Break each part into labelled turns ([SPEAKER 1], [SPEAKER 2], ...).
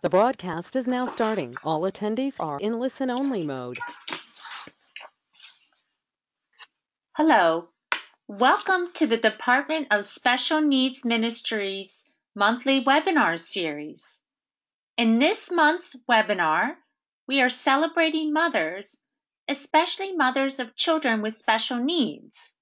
[SPEAKER 1] The broadcast is now starting. All attendees are in listen-only mode.
[SPEAKER 2] Hello. Welcome to the Department of Special Needs Ministries monthly webinar series. In this month's webinar, we are celebrating mothers, especially mothers of children with special needs.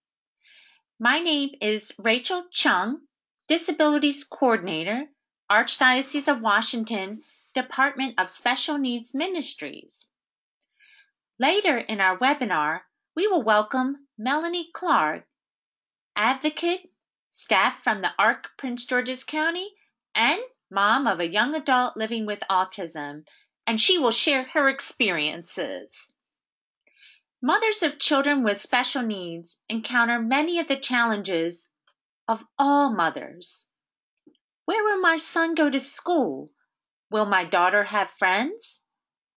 [SPEAKER 2] My name is Rachel Chung, Disabilities Coordinator Archdiocese of Washington, Department of Special Needs Ministries. Later in our webinar, we will welcome Melanie Clark, advocate, staff from the ARC Prince George's County, and mom of a young adult living with autism, and she will share her experiences. Mothers of children with special needs encounter many of the challenges of all mothers. Where will my son go to school? Will my daughter have friends?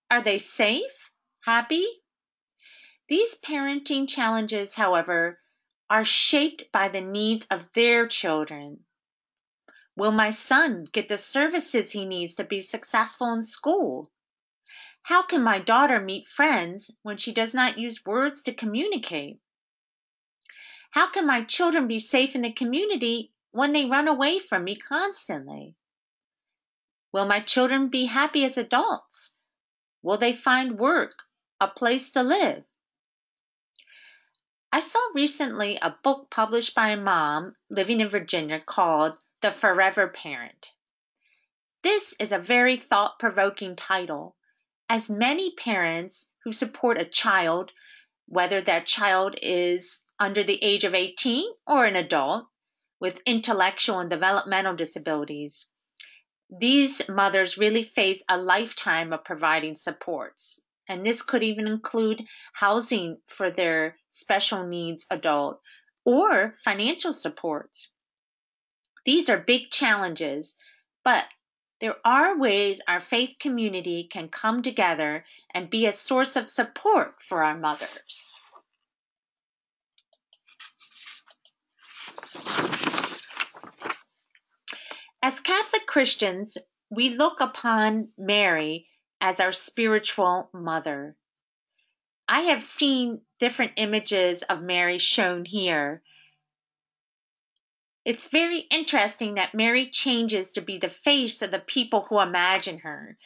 [SPEAKER 2] Are they safe? Happy? These parenting challenges, however, are shaped by the needs of their children. Will my son get the services he needs to be successful in school? How can my daughter meet friends when she does not use words to communicate? How can my children be safe in the community when they run away from me constantly? Will my children be happy as adults? Will they find work, a place to live? I saw recently a book published by a mom living in Virginia called The Forever Parent. This is a very thought provoking title, as many parents who support a child, whether that child is under the age of 18 or an adult, with intellectual and developmental disabilities. These mothers really face a lifetime of providing supports. And this could even include housing for their special needs adult or financial support. These are big challenges, but there are ways our faith community can come together and be a source of support for our mothers. As Catholic Christians, we look upon Mary as our spiritual mother. I have seen different images of Mary shown here. It's very interesting that Mary changes to be the face of the people who imagine her.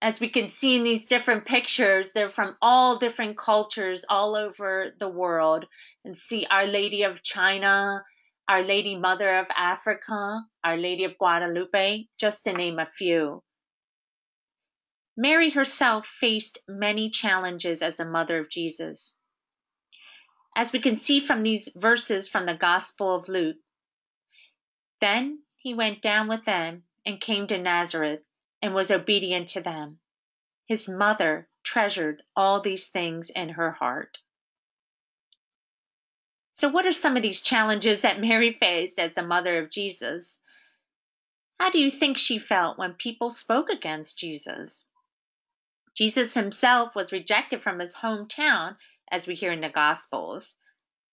[SPEAKER 2] As we can see in these different pictures, they're from all different cultures all over the world. And see Our Lady of China, our Lady Mother of Africa, Our Lady of Guadalupe, just to name a few. Mary herself faced many challenges as the mother of Jesus. As we can see from these verses from the Gospel of Luke, then he went down with them and came to Nazareth and was obedient to them. His mother treasured all these things in her heart. So, what are some of these challenges that Mary faced as the mother of Jesus? How do you think she felt when people spoke against Jesus? Jesus himself was rejected from his hometown, as we hear in the Gospels.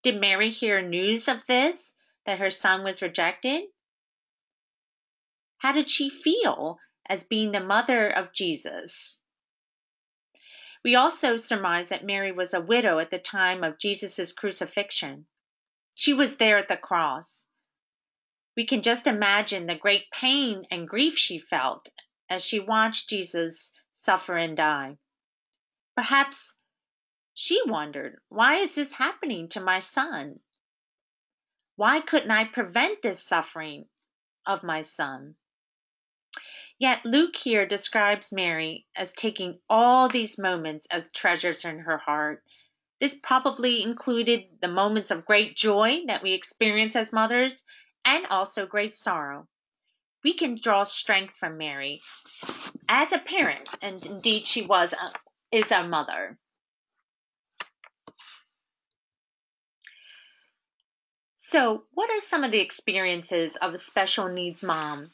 [SPEAKER 2] Did Mary hear news of this, that her son was rejected? How did she feel as being the mother of Jesus? We also surmise that Mary was a widow at the time of Jesus' crucifixion. She was there at the cross. We can just imagine the great pain and grief she felt as she watched Jesus suffer and die. Perhaps she wondered, why is this happening to my son? Why couldn't I prevent this suffering of my son? Yet Luke here describes Mary as taking all these moments as treasures in her heart this probably included the moments of great joy that we experience as mothers and also great sorrow. We can draw strength from Mary as a parent, and indeed she was a, is a mother. So, what are some of the experiences of a special needs mom?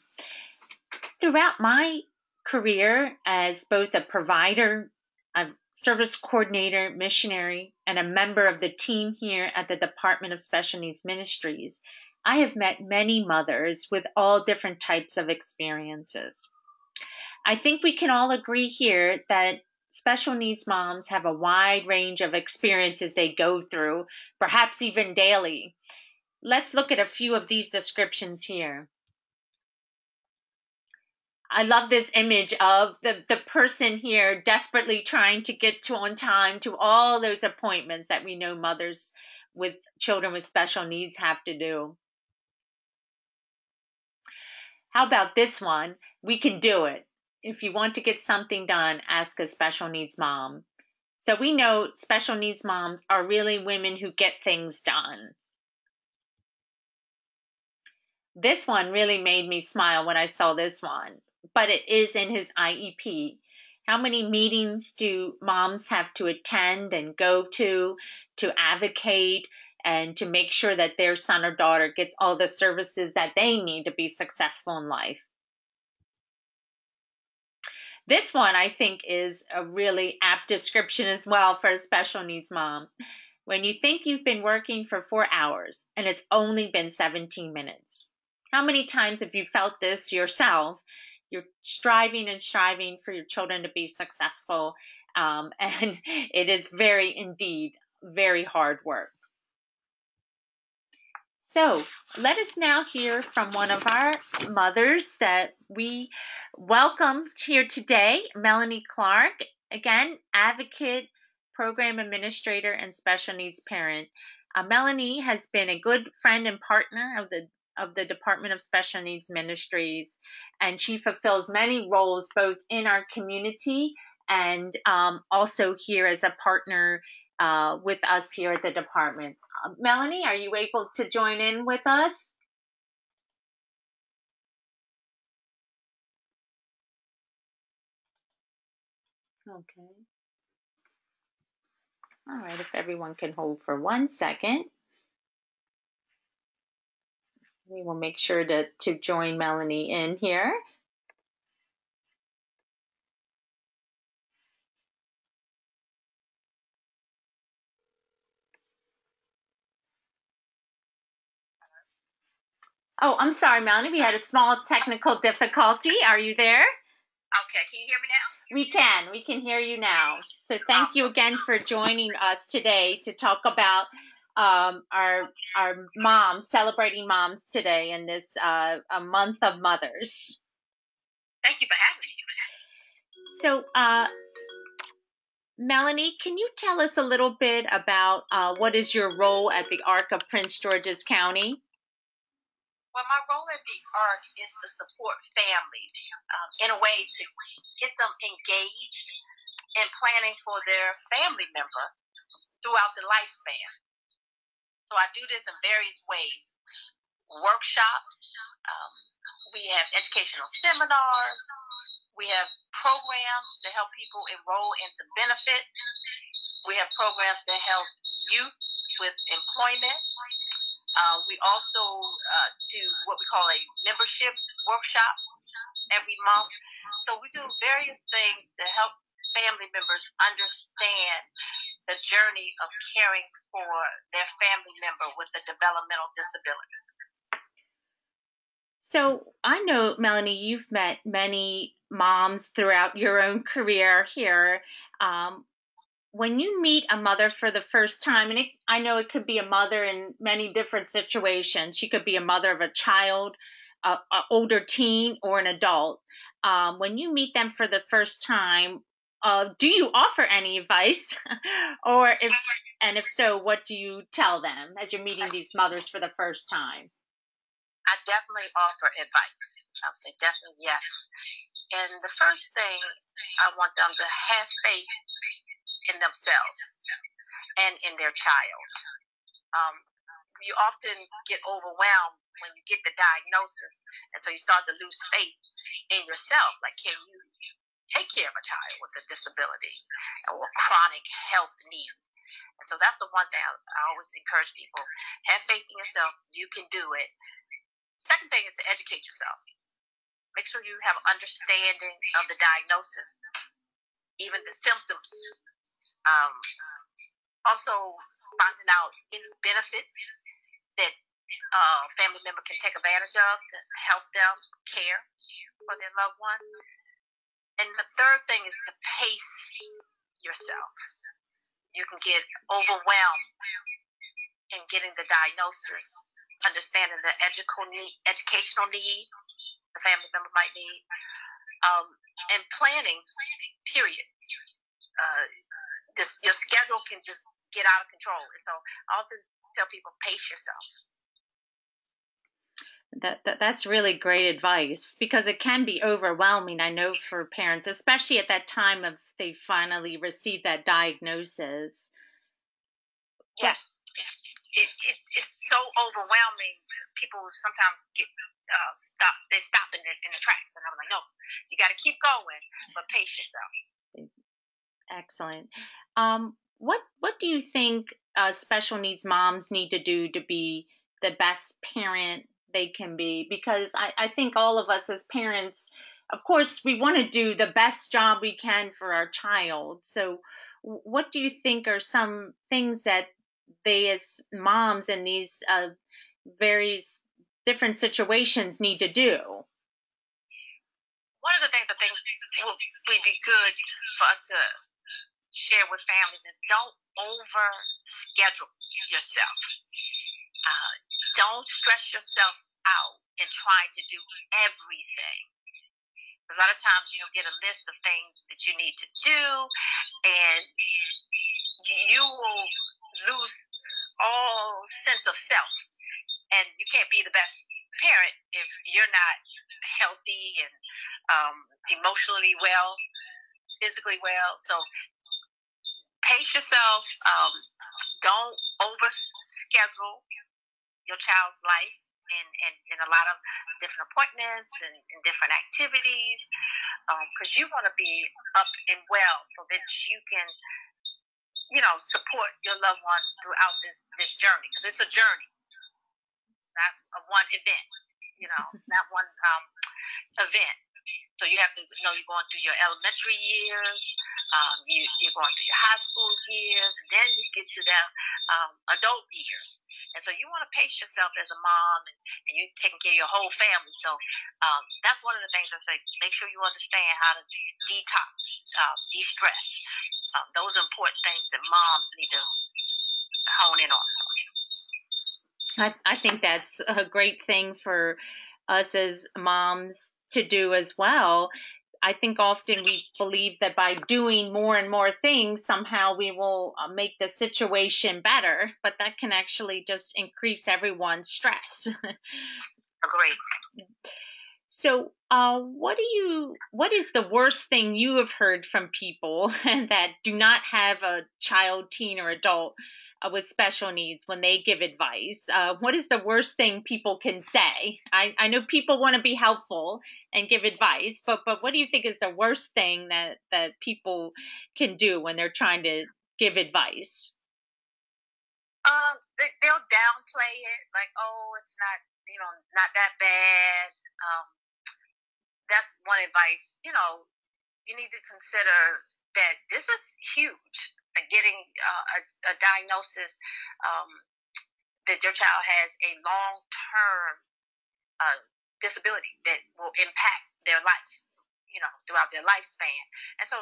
[SPEAKER 2] Throughout my career as both a provider, a service coordinator, missionary, and a member of the team here at the Department of Special Needs Ministries, I have met many mothers with all different types of experiences. I think we can all agree here that special needs moms have a wide range of experiences they go through, perhaps even daily. Let's look at a few of these descriptions here. I love this image of the, the person here desperately trying to get to on time to all those appointments that we know mothers with children with special needs have to do. How about this one? We can do it. If you want to get something done, ask a special needs mom. So we know special needs moms are really women who get things done. This one really made me smile when I saw this one but it is in his IEP. How many meetings do moms have to attend and go to to advocate and to make sure that their son or daughter gets all the services that they need to be successful in life? This one I think is a really apt description as well for a special needs mom. When you think you've been working for four hours and it's only been 17 minutes. How many times have you felt this yourself you're striving and striving for your children to be successful. Um, and it is very, indeed, very hard work. So let us now hear from one of our mothers that we welcomed here today, Melanie Clark, again, advocate, program administrator, and special needs parent. Uh, Melanie has been a good friend and partner of the of the Department of Special Needs Ministries, and she fulfills many roles both in our community and um, also here as a partner uh, with us here at the department. Uh, Melanie, are you able to join in with us? Okay. All right, if everyone can hold for one second. We will make sure to, to join Melanie in here. Oh, I'm sorry, Melanie. We had a small technical difficulty. Are you there?
[SPEAKER 3] Okay, can you hear me now?
[SPEAKER 2] We can. We can hear you now. So thank you again for joining us today to talk about um, our our moms celebrating moms today in this uh, a month of mothers.
[SPEAKER 3] Thank you for having me.
[SPEAKER 2] So, uh, Melanie, can you tell us a little bit about uh, what is your role at the ARC of Prince George's County?
[SPEAKER 3] Well, my role at the ARC is to support families um, in a way to get them engaged in planning for their family member throughout the lifespan. So I do this in various ways workshops, um, we have educational seminars, we have programs to help people enroll into benefits, we have programs that help youth with employment. Uh, we also uh, do what we call a membership workshop every month. So we do various things to help family members understand the journey of caring for their family member with a developmental disability.
[SPEAKER 2] So I know, Melanie, you've met many moms throughout your own career here. Um, when you meet a mother for the first time, and it, I know it could be a mother in many different situations, she could be a mother of a child, an older teen, or an adult. Um, when you meet them for the first time, uh, do you offer any advice? Or if and if so what do you tell them as you're meeting these mothers for the first time?
[SPEAKER 3] I definitely offer advice. I would say definitely yes. And the first thing i want them to have faith in themselves and in their child. Um, you often get overwhelmed when you get the diagnosis and so you start to lose faith in yourself. Like can you take care of a child with a disability or chronic health need. And so that's the one thing I, I always encourage people have faith in yourself. You can do it. Second thing is to educate yourself. Make sure you have understanding of the diagnosis, even the symptoms. Um, also, finding out any benefits that uh, family member can take advantage of to help them care for their loved one third thing is to pace yourself. You can get overwhelmed in getting the diagnosis, understanding the educational need, educational need the family member might need, um, and planning. Period. Uh, this your schedule can just get out of control, and so I often tell people pace yourself.
[SPEAKER 2] That, that that's really great advice because it can be overwhelming. I know for parents, especially at that time of they finally receive that diagnosis.
[SPEAKER 3] Yes, it, it, it's so overwhelming. People sometimes get uh, stop. They stop in, this, in the tracks, and I'm like, no, you got to keep going, but pace yourself.
[SPEAKER 2] Excellent. Um, what what do you think uh, special needs moms need to do to be the best parent they can be because I, I think all of us as parents of course we want to do the best job we can for our child so what do you think are some things that they as moms in these uh, various different situations need to do
[SPEAKER 3] one of the things I think will would be good for us to share with families is don't over schedule yourself. Uh, don't stress yourself out in trying to do everything. A lot of times you'll get a list of things that you need to do, and you will lose all sense of self. And you can't be the best parent if you're not healthy and um, emotionally well, physically well. So pace yourself. Um, don't over schedule your child's life in, in, in a lot of different appointments and, and different activities because um, you want to be up and well so that you can you know support your loved one throughout this this journey because it's a journey. It's not a one event you know it's not one um, event. So you have to know you're going through your elementary years um, you, you're going through your high school years and then you get to the um, adult years and so you want to pace yourself as a mom and, and you're taking care of your whole family. So um, that's one of the things I say make sure you understand how to detox, uh, de stress. Um, those are important things that moms need to hone in on.
[SPEAKER 2] I, I think that's a great thing for us as moms to do as well I think often we believe that by doing more and more things, somehow we will uh, make the situation better, but that can actually just increase everyone's stress.
[SPEAKER 3] Agreed.
[SPEAKER 2] So, uh, what do you? What is the worst thing you have heard from people that do not have a child, teen, or adult uh, with special needs when they give advice? Uh, what is the worst thing people can say? I, I know people want to be helpful and give advice, but but what do you think is the worst thing that that people can do when they're trying to give advice?
[SPEAKER 3] Um, they, they'll downplay it, like, oh, it's not, you know, not that bad. Um, that's one advice. You know, you need to consider that this is huge getting uh, a, a, diagnosis um, that your child has a long term uh, disability that will impact their life, you know, throughout their lifespan. And so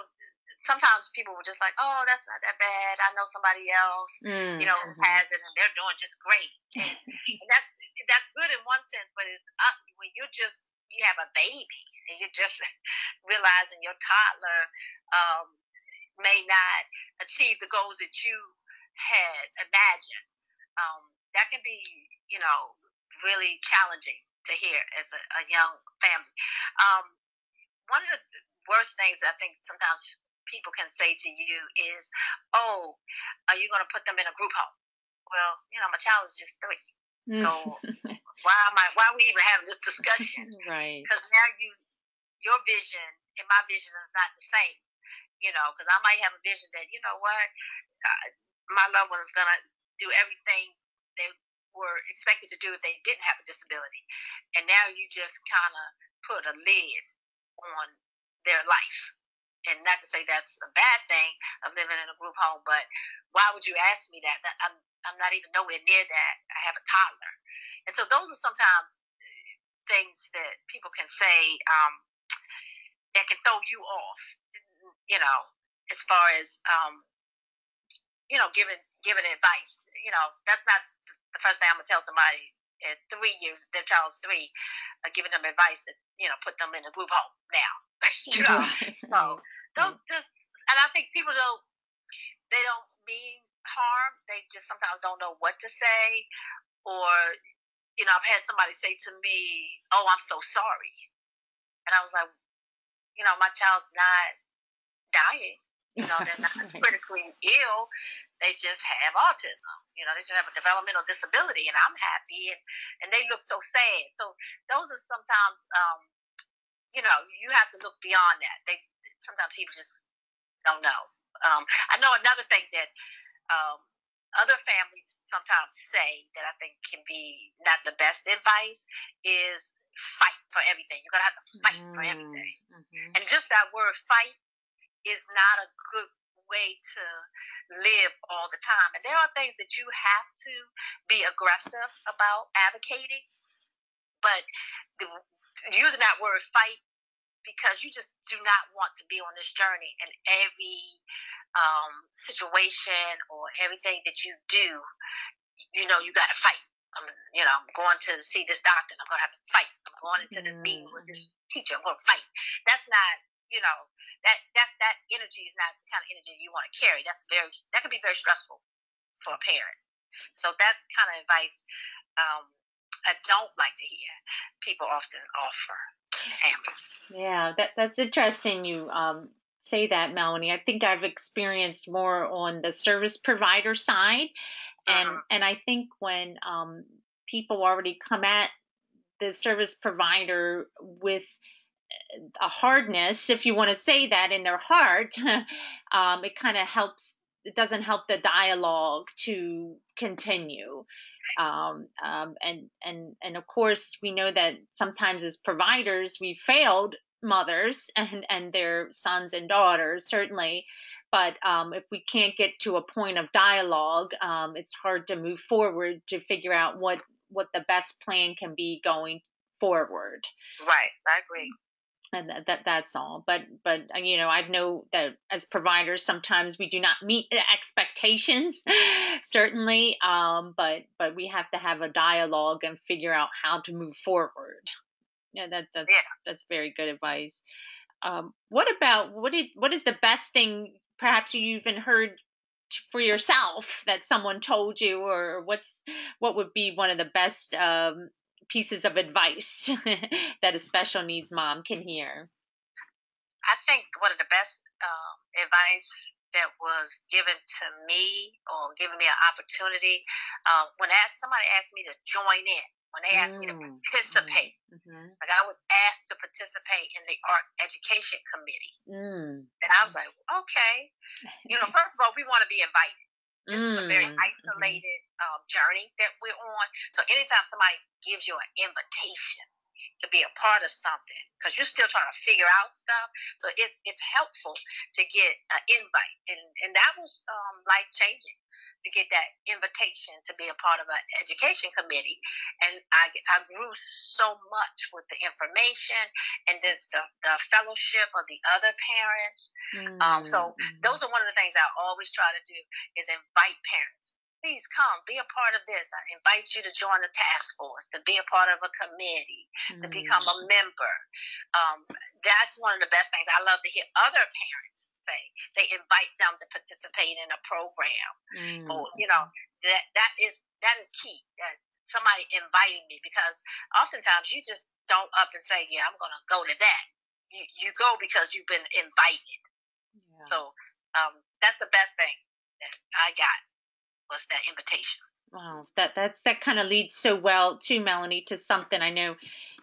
[SPEAKER 3] sometimes people were just like, oh, that's not that bad. I know somebody else, mm, you know, mm-hmm. has it and they're doing just great. And, and that's, that's good in one sense, but it's up when you're just, you have a baby and you're just realizing your toddler um, may not achieve the goals that you had imagined. Um, that can be, you know, really challenging to hear as a, a young family. Um, one of the worst things that I think sometimes people can say to you is, "Oh, are you going to put them in a group home?" Well, you know, my child is just three, so why am I? Why are we even having this discussion?
[SPEAKER 2] right.
[SPEAKER 3] Because now you, your vision and my vision is not the same you know, because I might have a vision that, you know what, uh, my loved one is going to do everything they were expected to do if they didn't have a disability. And now you just kind of put a lid on their life. And not to say that's a bad thing of living in a group home, but why would you ask me that? I'm, I'm not even nowhere near that. I have a toddler. And so those are sometimes things that people can say. Um, that can throw you off. You know, as far as um, you know, giving giving advice. You know, that's not the first thing I'm gonna tell somebody at three years, their child's three, uh, giving them advice that you know put them in a group home now. you know, so don't just. And I think people don't. They don't mean harm. They just sometimes don't know what to say, or you know, I've had somebody say to me, "Oh, I'm so sorry," and I was like, you know, my child's not dying. You know, they're not critically ill. They just have autism. You know, they just have a developmental disability, and I'm happy, and and they look so sad. So those are sometimes, um, you know, you have to look beyond that. They sometimes people just don't know. Um, I know another thing that um, other families sometimes say that I think can be not the best advice is fight for everything. You're gonna have to fight mm-hmm. for everything, mm-hmm. and just that word fight is not a good way to live all the time. And there are things that you have to be aggressive about advocating, but the, using that word fight because you just do not want to be on this journey and every um, situation or everything that you do, you know, you got to fight. I'm, you know, I'm going to see this doctor. I'm going to have to fight. I'm going into this meeting with this mm-hmm. teacher. I'm going to fight. That's not you know that that that energy is not the kind of energy you want to carry. That's very that can be very stressful for a parent. So that kind of advice um, I don't like to hear people often offer families.
[SPEAKER 2] Yeah, that that's interesting. You um, say that, Melanie. I think I've experienced more on the service provider side, and uh-huh. and I think when um, people already come at the service provider with a hardness, if you want to say that, in their heart, um, it kind of helps. It doesn't help the dialogue to continue. Um, um, and and and of course, we know that sometimes as providers, we failed mothers and and their sons and daughters certainly. But um, if we can't get to a point of dialogue, um, it's hard to move forward to figure out what what the best plan can be going forward.
[SPEAKER 3] Right, I agree
[SPEAKER 2] and that, that that's all. But but uh, you know i know that as providers sometimes we do not meet expectations certainly um but but we have to have a dialogue and figure out how to move forward. Yeah that that's yeah. that's very good advice. Um what about what is what is the best thing perhaps you even heard for yourself that someone told you or what's what would be one of the best um pieces of advice that a special needs mom can hear?
[SPEAKER 3] I think one of the best uh, advice that was given to me or given me an opportunity uh, when asked, somebody asked me to join in when they asked mm, me to mm, participate. Mm-hmm. Like I was asked to participate in the art education committee, mm. and I was like, okay, you know, first of all, we want to be invited. This mm. is a very mm, mm-hmm. isolated um, journey that we're on. So anytime somebody gives you an invitation to be a part of something, because you're still trying to figure out stuff, so it, it's helpful to get an invite, and and that was um, life changing to get that invitation to be a part of an education committee. And I, I grew so much with the information and this, the, the fellowship of the other parents. Mm-hmm. Um, so mm-hmm. those are one of the things I always try to do is invite parents please come be a part of this. I invite you to join the task force, to be a part of a committee, mm-hmm. to become a member. Um, that's one of the best things. I love to hear other parents say. They invite them to participate in a program, mm. or you know that that is that is key. That somebody inviting me because oftentimes you just don't up and say, yeah, I'm going to go to that. You you go because you've been invited. Yeah. So um, that's the best thing that I got was that invitation.
[SPEAKER 2] Wow, that that's that kind of leads so well to Melanie to something I know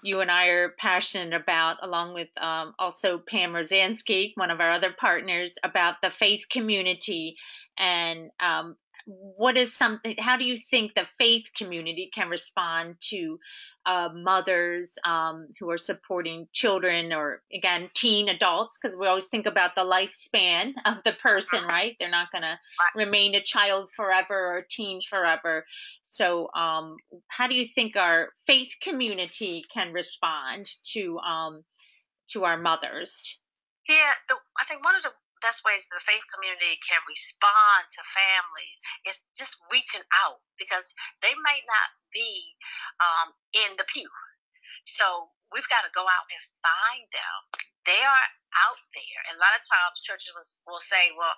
[SPEAKER 2] you and I are passionate about, along with um, also Pam Rosansky, one of our other partners, about the faith community and um, what is something. How do you think the faith community can respond to uh, mothers um, who are supporting children or again teen adults because we always think about the lifespan of the person right? They're not going to remain a child forever or a teen forever. So um, how do you think our faith community can respond to um, to our mothers?
[SPEAKER 3] Yeah, the, I think one of the best ways the faith community can respond to families is just reaching out because they might not be um, in the pew. So we've got to go out and find them. They are out there. And a lot of times churches will, will say, well,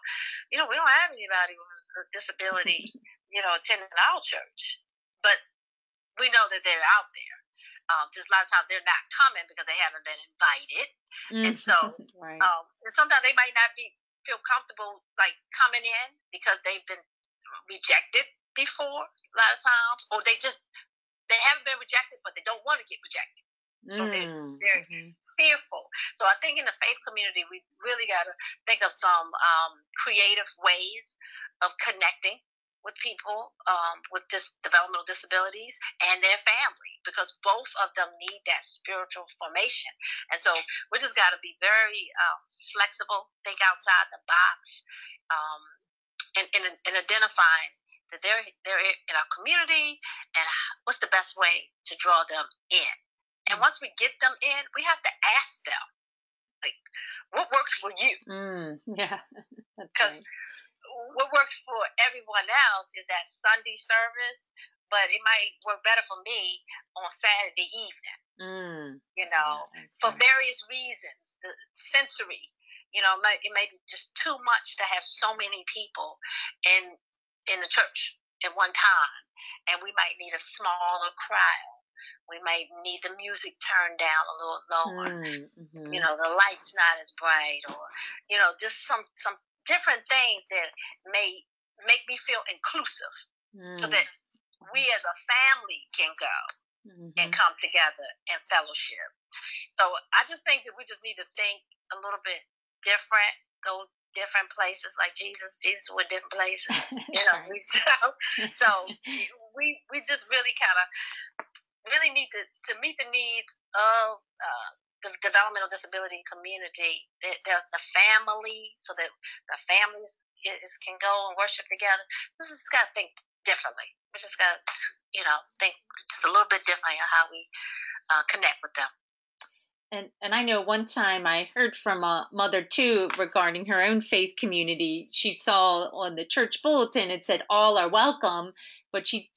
[SPEAKER 3] you know, we don't have anybody with a disability, you know, attending our church. But we know that they're out there. Um, just a lot of times they're not coming because they haven't been invited, mm-hmm. and so right. um, and sometimes they might not be feel comfortable like coming in because they've been rejected before a lot of times, or they just they haven't been rejected, but they don't want to get rejected. So mm, they're very mm-hmm. fearful. So I think in the faith community, we really got to think of some um, creative ways of connecting with people um, with this developmental disabilities and their family because both of them need that spiritual formation. And so we just got to be very uh, flexible, think outside the box, um, and, and, and identifying that they're they're in our community and what's the best way to draw them in. And once we get them in, we have to ask them, like, what works for you?
[SPEAKER 2] Mm, yeah,
[SPEAKER 3] because what works for everyone else is that Sunday service, but it might work better for me on Saturday evening.
[SPEAKER 2] Mm.
[SPEAKER 3] You know, yeah, for various reasons, the sensory. You know, it may, be just too much to have so many people in in the church at one time, and we might need a smaller crowd. We might need the music turned down a little lower. Mm, mm-hmm. You know, the lights not as bright, or you know, just some some different things that may make me feel inclusive mm. so that we as a family can go mm-hmm. and come together and fellowship. So I just think that we just need to think a little bit different, go different places like Jesus. Jesus went different places, you know. so, so we we just really kind of really need to to meet the needs of uh, the developmental disability community, the, the, the family, so that the families is, can go and worship together. This is got to think differently. We just got to, you know, think just a little bit differently on how we uh, connect with them.
[SPEAKER 2] And, and I know one time I heard from a mother too regarding her own faith community. She saw on the church bulletin it said all are welcome, but she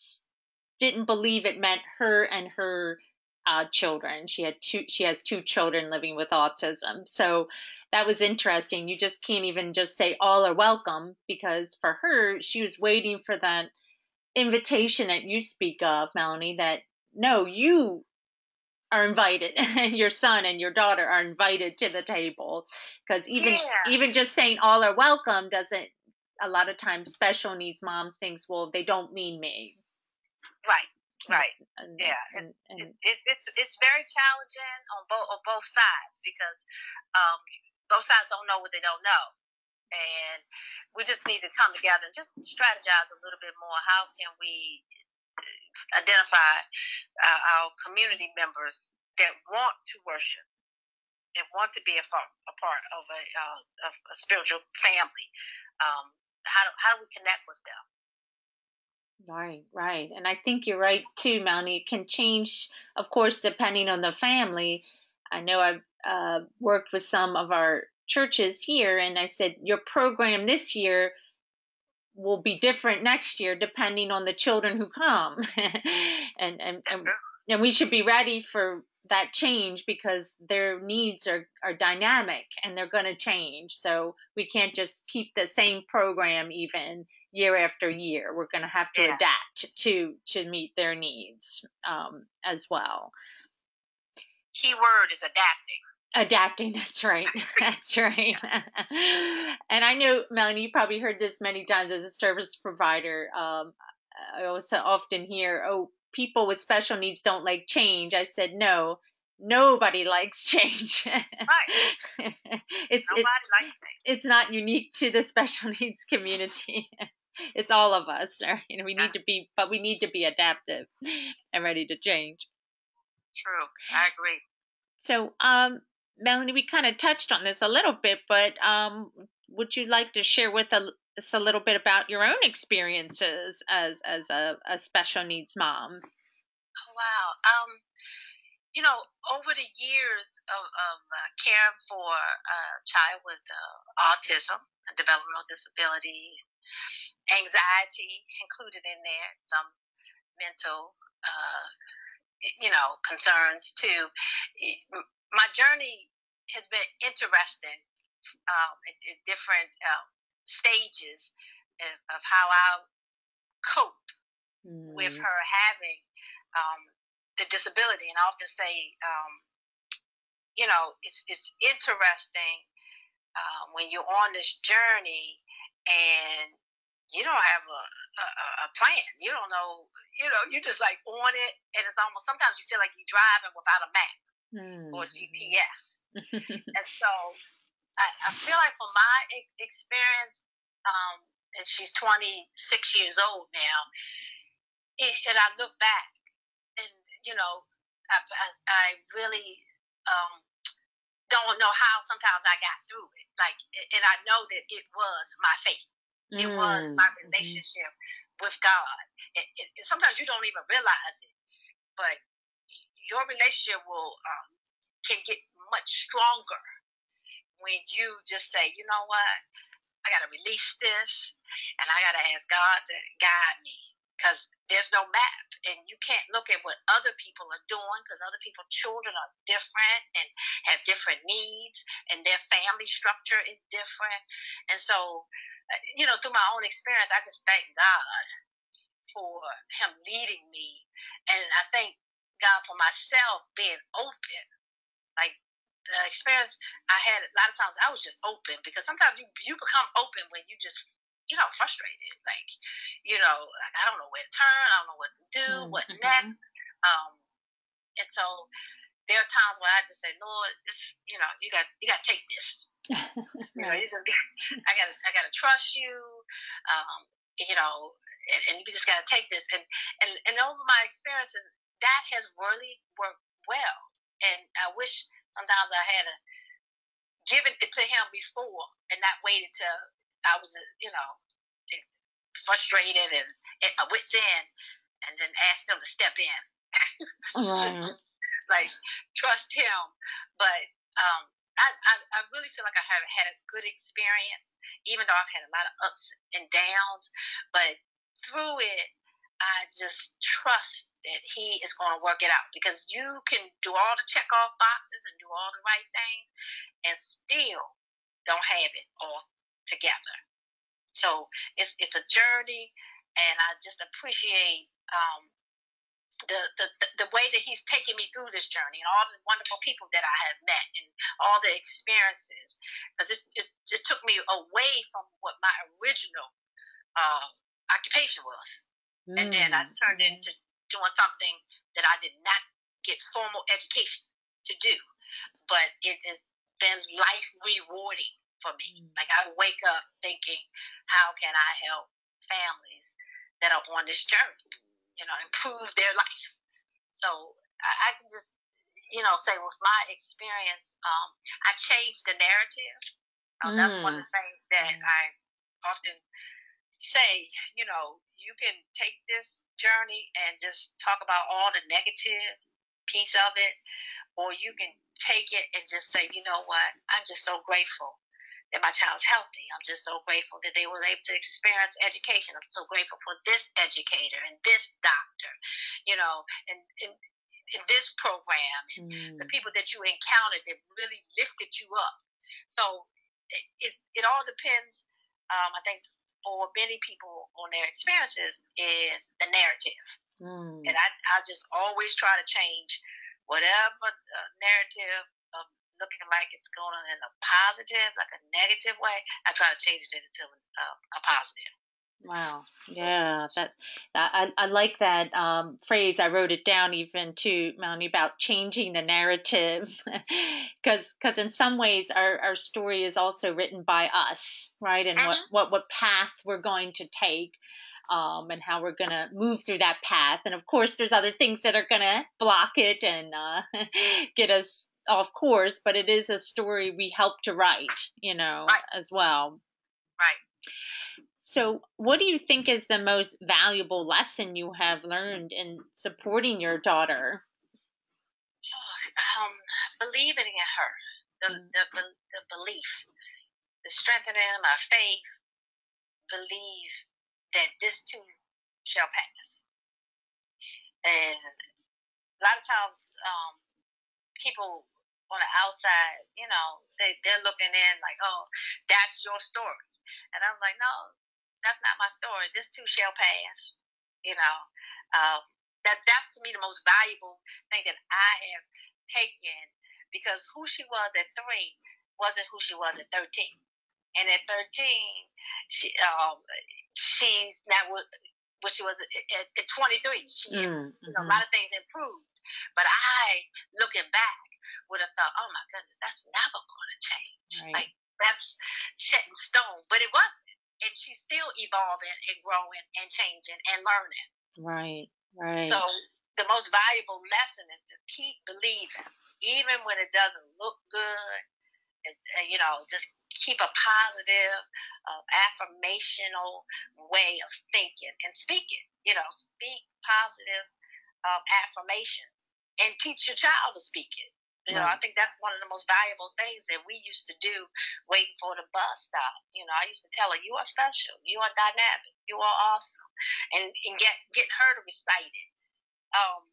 [SPEAKER 2] didn't believe it meant her and her uh, children. She had two. She has two children living with autism. So that was interesting. You just can't even just say all are welcome because for her, she was waiting for that invitation that you speak of, Melanie. That no, you are invited and your son and your daughter are invited to the table because even yeah. even just saying all are welcome doesn't a lot of times special needs moms thinks well they don't mean me
[SPEAKER 3] right Right. And, yeah. And, and it, it, it's it's very challenging on both on both sides because um, both sides don't know what they don't know, and we just need to come together and just strategize a little bit more. How can we identify uh, our community members that want to worship and want to be a, a part of a, uh, of a spiritual family? Um, how do, how do we connect with them?
[SPEAKER 2] Right, right. And I think you're right too, Melanie. It can change, of course, depending on the family. I know I've uh, worked with some of our churches here, and I said, Your program this year will be different next year depending on the children who come. and, and, and, and we should be ready for that change because their needs are, are dynamic and they're going to change. So we can't just keep the same program even year after year. We're going to have to yeah. adapt to to meet their needs um, as well.
[SPEAKER 3] Key word is adapting.
[SPEAKER 2] Adapting, that's right. that's right. and I know, Melanie, you probably heard this many times as a service provider. Um, I also often hear, oh, people with special needs don't like change. I said, no, nobody likes change.
[SPEAKER 3] Right.
[SPEAKER 2] it's
[SPEAKER 3] nobody
[SPEAKER 2] it, likes change. It's not unique to the special needs community it's all of us. Right? You know, we need to be, but we need to be adaptive and ready to change.
[SPEAKER 3] True, I agree.
[SPEAKER 2] So, um, Melanie, we kind of touched on this a little bit, but um, would you like to share with us a little bit about your own experiences as as a, a special needs mom?
[SPEAKER 3] Oh, wow. Um, you know, over the years of, of uh, caring for a child with uh, autism, a developmental disability, anxiety included in there, some mental, uh, you know, concerns too. My journey has been interesting um, at, at, different uh, stages of, of, how I cope mm. with her having um, the disability. And I often say, um, you know, it's, it's interesting uh, when you're on this journey and you don't have a, a, a plan. You don't know, you know, you're just like on it, and it's almost sometimes you feel like you're driving without a map mm-hmm. or GPS. and so I, I, feel like from my experience, um, and she's 26 years old now, it, and I look back, and you know, I, I, I really um, don't know how sometimes I got through it. Like, and I know that it was my faith. It mm. was my mm-hmm. relationship mm-hmm. with God. It, it, it, sometimes you don't even realize it, but your relationship will um, can get much stronger when you just say, you know what, I got to release this, and I got to ask God to guide me because there's no map and you can't look at what other people are doing because other people's children are different and have different needs and their family structure is different and so uh, you know, through my own experience, I just thank God for Him leading me, and I thank God for myself being open. Like the experience I had, a lot of times I was just open because sometimes you you become open when you just you know frustrated. Like you know, like I don't know where to turn, I don't know what to do, mm-hmm. what next. Um, and so there are times when I just say, Lord, this, you know, you got you got to take this you know, you just I gotta I gotta trust you. Um, you know, and, and you just gotta take this. And and and over my experiences, that has really worked well. And I wish sometimes I had a given it to him before and not waited till I was, you know, frustrated and at my wits end, and then asked him to step in. right. like trust him, but um, I, I, I really feel like I have had a good experience, even though I've had a lot of ups and downs. But through it, I just trust that he is going to work it out because you can do all the check off boxes and do all the right things and still don't have it all together. So it's it's a journey, and I just appreciate um, the, the, the way that he's taking me through this journey and all the wonderful people that I have met and all the experiences because it, it took me away from what my original uh, occupation was mm. and then I turned mm. into doing something that I did not get formal education to do but it has been life rewarding for me mm. like I wake up thinking how can I help families that are on this journey you know, improve their life. So I, I can just, you know, say with my experience, um, I changed the narrative. Mm. That's one of the things that mm. I often say, you know, you can take this journey and just talk about all the negative piece of it, or you can take it and just say, you know what, I'm just so grateful that my child's healthy. I'm just so grateful that they were able to experience education. I'm so grateful for this educator and this doctor, you know, and, and in this program and mm. the people that you encountered that really lifted you up. So it, it, it all depends, um, I think, for many people on their experiences is the narrative. Mm. And I, I just always try to change whatever uh, narrative of looking like it's going in a positive, like a negative way, I try to change it into a, a positive.
[SPEAKER 2] Wow. Yeah, that I I like that um, phrase. I wrote it down even to Melanie, about changing the narrative, because because in some ways our, our story is also written by us, right? And what, mm-hmm. what what path we're going to take, um, and how we're going to move through that path. And of course, there's other things that are going to block it and uh, get us off course, but it is a story we help to write, you know,
[SPEAKER 3] right.
[SPEAKER 2] as well.
[SPEAKER 3] Right.
[SPEAKER 2] So, what do you think is the most valuable lesson you have learned in supporting your daughter?
[SPEAKER 3] um, believing in her, the, mm. the, the, the belief, the strengthening of my faith, believe that this too shall pass. And a lot of times, um, people on the outside, you know, they, they're looking in like, oh, that's your story. And I'm like, no, that's not my story. This too shall pass. You know, um, that that's to me the most valuable thing that I have taken because who she was at three wasn't who she was at 13. And at 13, she, um, she's not what, what she was at, at 23. She, mm-hmm. you know, a lot of things improved. But I, looking back, would have thought, oh my goodness, that's never going to change. Right. Like, that's set in stone. But it wasn't. And she's still evolving and growing and changing and learning.
[SPEAKER 2] Right, right.
[SPEAKER 3] So the most valuable lesson is to keep believing, even when it doesn't look good. And, and you know, just keep a positive, uh, affirmational way of thinking and speaking. You know, speak positive um, affirmations and teach your child to speak it. You know, I think that's one of the most valuable things that we used to do waiting for the bus stop. You know, I used to tell her, You are special, you are dynamic, you are awesome. And and get getting her to recite it. Um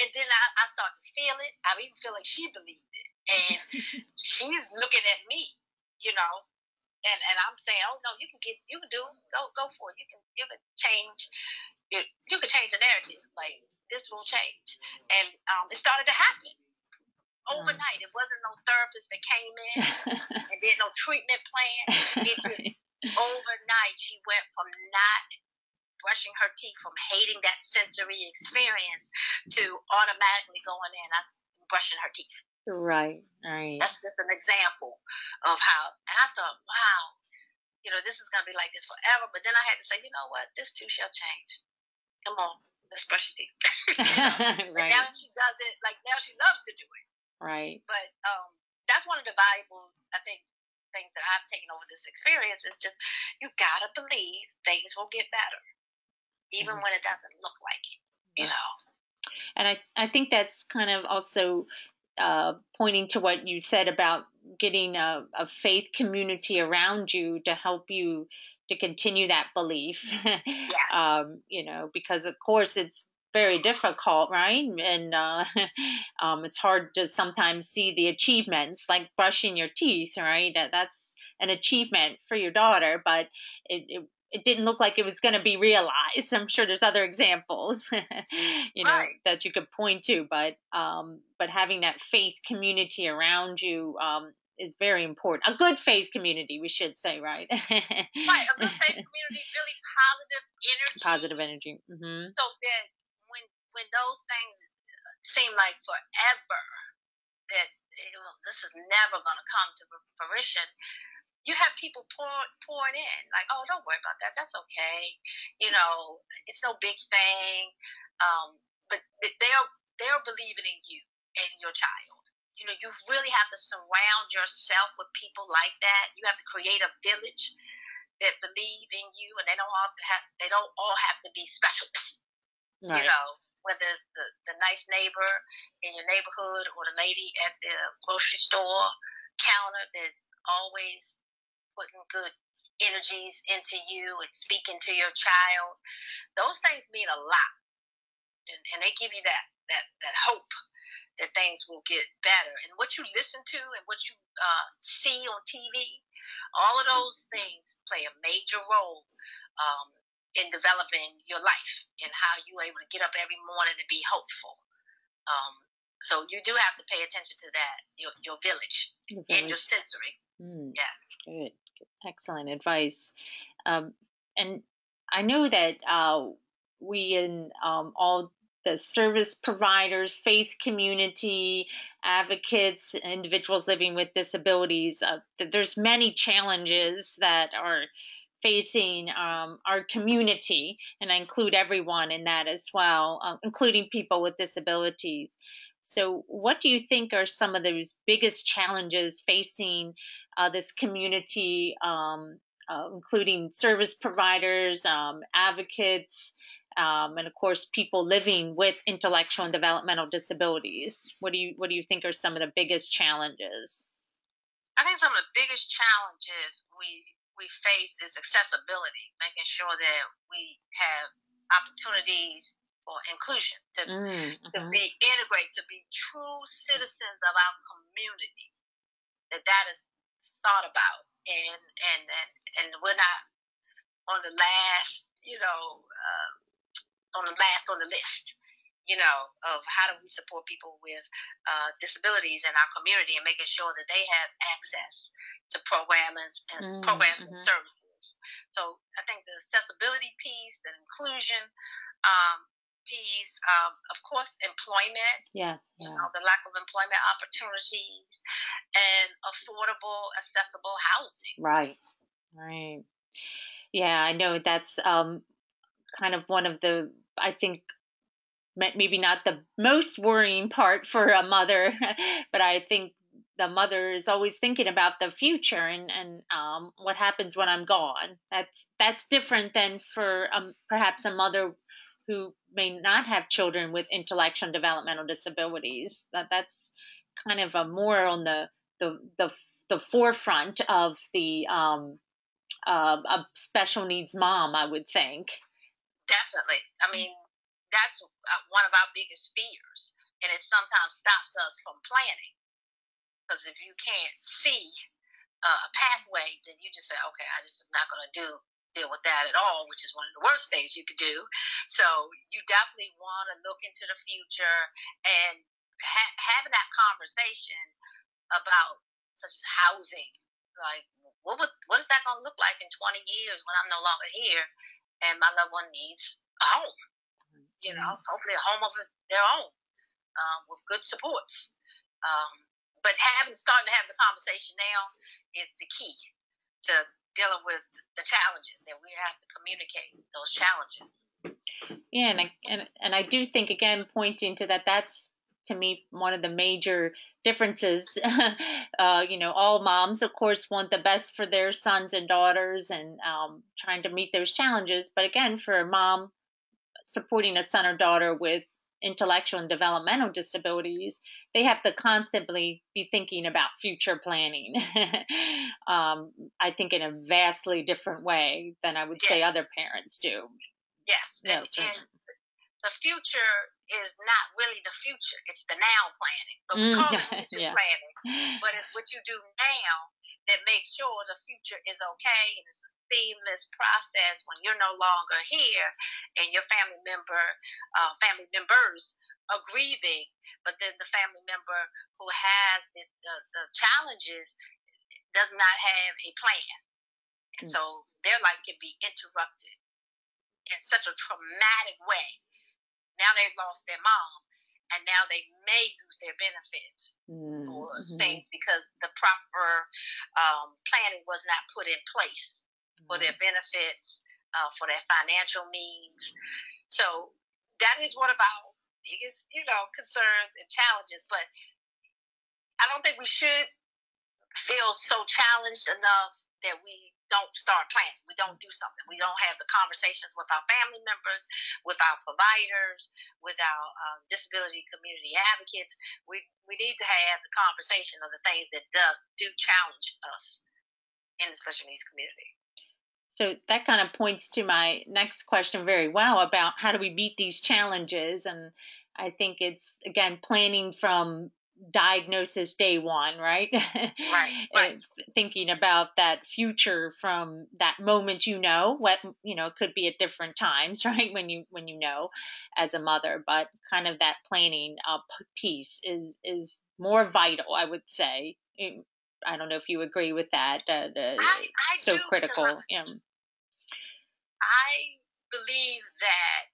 [SPEAKER 3] and then I, I start to feel it. I even feel like she believed it. And she's looking at me, you know, and and I'm saying, Oh no, you can get you can do it. Go go for it. You can you can change you, you can change the narrative. Like this will change. And um, it started to happen overnight. It wasn't no therapist that came in and did no treatment plan. It overnight she went from not brushing her teeth, from hating that sensory experience, to automatically going in and brushing her teeth.
[SPEAKER 2] Right, right.
[SPEAKER 3] That's just an example of how. And I thought, wow, you know, this is gonna be like this forever. But then I had to say, you know what? This too shall change. Come on, let's brush your teeth. right. now she does it. Like now she loves to do it.
[SPEAKER 2] Right.
[SPEAKER 3] But um, that's one of the valuable, I think, things that I've taken over this experience is just you gotta believe things will get better, even mm-hmm. when it doesn't look like it. You know.
[SPEAKER 2] And I, I think that's kind of also uh, pointing to what you said about getting a, a faith community around you to help you to continue that belief.
[SPEAKER 3] Yes.
[SPEAKER 2] um, you know, because of course it's very difficult, right? And uh, um, it's hard to sometimes see the achievements, like brushing your teeth, right? That, that's an achievement for your daughter, but it, it it didn't look like it was going to be realized. I'm sure there's other examples, you know,
[SPEAKER 3] right.
[SPEAKER 2] that you could point to, but um, but having that faith community around you um, is very important. A good faith community, we should say, right?
[SPEAKER 3] right, a good faith community, really positive energy.
[SPEAKER 2] Positive energy. Mm-hmm.
[SPEAKER 3] So that when those things seem like forever, that this is never going to come to fruition, you have people pour, pouring in, like, oh, don't worry about that. That's okay. You know, it's no big thing. Um, but they're, they're believing in you and your child. You know, you really have to surround yourself with people like that. You have to create a village that believe in you, and they don't all have to have, they don't all have to be specialists. Right. You know, whether it's the, the nice neighbor in your neighborhood or the lady at the grocery store counter that's always putting good energies into you and speaking to your child. Those things mean a lot. And, and they give you that, that, that hope that things will get better. And what you listen to and what you uh, see on TV, all of those things play a major role um, in developing your life and how you're able to get up every morning and be hopeful. Um, so you do have to pay attention to that, your, your village, your village. and your sensory. Mm, yes.
[SPEAKER 2] Good. Excellent advice. Um, and I know that uh, we in um, all the service providers, faith community, advocates, individuals living with disabilities, uh, there's many challenges that are facing um, our community, and I include everyone in that as well, uh, including people with disabilities. So, what do you think are some of those biggest challenges facing uh, this community, um, uh, including service providers, um, advocates, um, and of course people living with intellectual and developmental disabilities. What do you what do you think are some of the biggest challenges?
[SPEAKER 3] I think some of the biggest challenges we we face is accessibility, making sure that we have opportunities for inclusion to, mm-hmm. to be integrated, to be true citizens of our community. That that is thought about, and and and, and we're not on the last, you know, uh, on the last on the list you know, of how do we support people with uh, disabilities in our community and making sure that they have access to programs and mm-hmm. programs and mm-hmm. services. So I think the accessibility piece, the inclusion um, piece, um, of course, employment.
[SPEAKER 2] Yes.
[SPEAKER 3] Yeah. You know, the lack of employment opportunities and affordable, accessible housing.
[SPEAKER 2] Right. Right. Yeah, I know that's um, kind of one of the I think maybe not the most worrying part for a mother, but I think the mother is always thinking about the future and and um, what happens when I'm gone. That's that's different than for um, perhaps a mother who may not have children with intellectual and developmental disabilities. That that's kind of a more on the the the, the forefront of the um, uh, a special needs mom, I would think.
[SPEAKER 3] Definitely. I mean, that's uh, one of our biggest fears, and it sometimes stops us from planning. Because if you can't see uh, a pathway, then you just say, okay, I just am not going to do deal with that at all, which is one of the worst things you could do. So you definitely want to look into the future and ha- having that conversation about such as housing, like what would, what is that going to look like in 20 years when I'm no longer here and my loved one needs a home? you know, mm-hmm. hopefully a home of their own um, with good supports. Um, but having starting to have the conversation now is the key to dealing with the challenges that we have to communicate those challenges.
[SPEAKER 2] Yeah, and I, and and I do think again pointing to that that's to me one of the major differences. uh, you know, all moms, of course, want the best for their sons and daughters, and um, trying to meet those challenges. But again, for a mom supporting a son or daughter with intellectual and developmental disabilities, they have to constantly be thinking about future planning. um, I think in a vastly different way than I would yes. say other parents do.
[SPEAKER 3] Yes. yes and, and the future is not really the future; it's the now planning. But we mm, call it future yeah. planning, but it's what you do now that makes sure the future is okay and it's a seamless process when you're no longer here and your family member, uh, family members are grieving, but then the family member who has the, the, the challenges does not have a plan. And mm. so their life can be interrupted in such a traumatic way. Now they've lost their mom, and now they may lose their benefits mm, or mm-hmm. things because the proper um, planning was not put in place for their benefits, uh, for their financial needs. So that is one of our biggest, you know, concerns and challenges. But I don't think we should feel so challenged enough that we don't start planning. We don't do something. We don't have the conversations with our family members, with our providers, with our uh, disability community advocates. We we need to have the conversation of the things that do, do challenge us in the special needs community.
[SPEAKER 2] So that kind of points to my next question very well about how do we meet these challenges. And I think it's, again, planning from diagnosis day one, right?
[SPEAKER 3] Right. right.
[SPEAKER 2] Thinking about that future from that moment you know, what you know, could be at different times, right? When you when you know as a mother, but kind of that planning uh, piece is is more vital, I would say. I don't know if you agree with that. Uh, the,
[SPEAKER 3] I, I
[SPEAKER 2] so
[SPEAKER 3] do,
[SPEAKER 2] critical. Yeah.
[SPEAKER 3] I believe that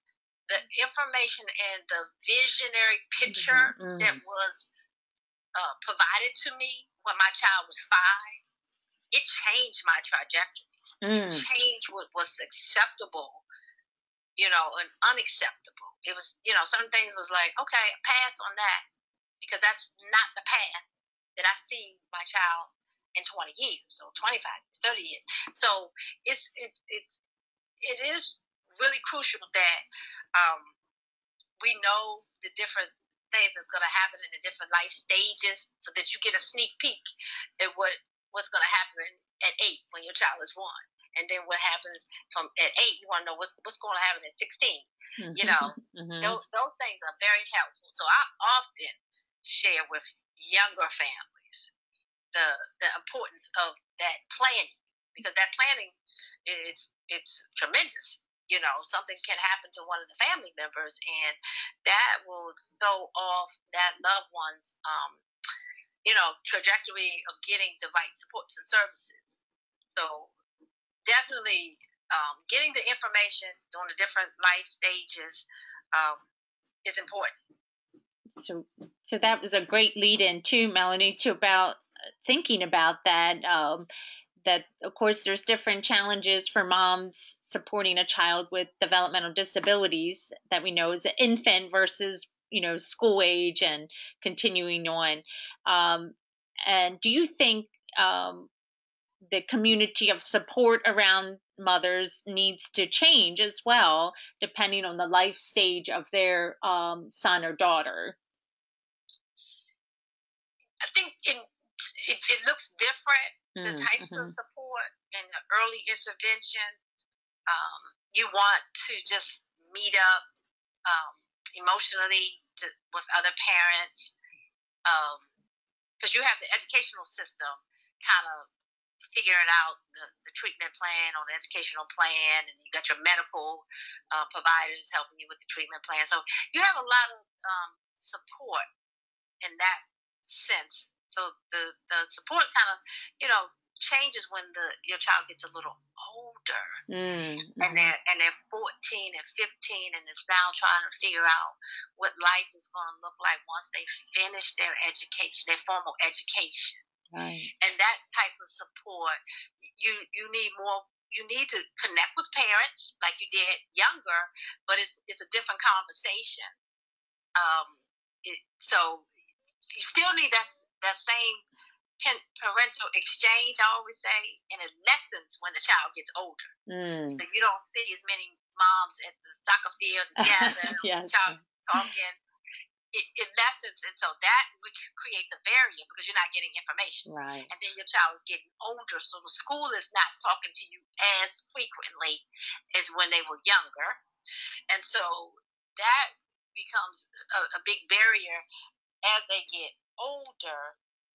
[SPEAKER 3] the information and the visionary picture mm-hmm. that was uh, provided to me when my child was five, it changed my trajectory. Mm. It changed what was acceptable, you know, and unacceptable. It was, you know, certain things was like, okay, pass on that because that's not the path that I see my child in 20 years or 25 years, 30 years. So it's, it's, it's, it is really crucial that um, we know the different things that's going to happen in the different life stages so that you get a sneak peek at what what's going to happen at eight when your child is one and then what happens from at eight you want to know what's, what's going to happen at 16 mm-hmm. you know mm-hmm. those, those things are very helpful so i often share with younger families the the importance of that planning because that planning is it's tremendous you know something can happen to one of the family members and that will throw off that loved one's um, you know trajectory of getting the right supports and services. So definitely um, getting the information on the different life stages um, is important.
[SPEAKER 2] So so that was a great lead in too melanie to about thinking about that um, that of course there's different challenges for moms supporting a child with developmental disabilities that we know is an infant versus you know school age and continuing on. Um, and do you think um, the community of support around mothers needs to change as well depending on the life stage of their um, son or daughter?
[SPEAKER 3] I think in, it, it looks different the mm, types mm-hmm. of support and the early intervention. Um, you want to just meet up um, emotionally to, with other parents because um, you have the educational system kind of figuring out the, the, treatment plan or the educational plan, and you got your medical uh, providers helping you with the treatment plan. So you have a lot of um, support in that sense so the the support kind of you know changes when the your child gets a little older mm-hmm. and they're and they're 14 and 15 and is now trying to figure out what life is going to look like once they finish their education their formal education right. and that type of support you you need more you need to connect with parents like you did younger but it's it's a different conversation um it, so you still need that that same parental exchange, I always say, and it lessens when the child gets older. Mm. So you don't see as many moms at the soccer field together, yes. child talking. It, it lessens, and so that we create the barrier because you're not getting information.
[SPEAKER 2] Right.
[SPEAKER 3] And then your child is getting older, so the school is not talking to you as frequently as when they were younger, and so that becomes a, a big barrier as they get older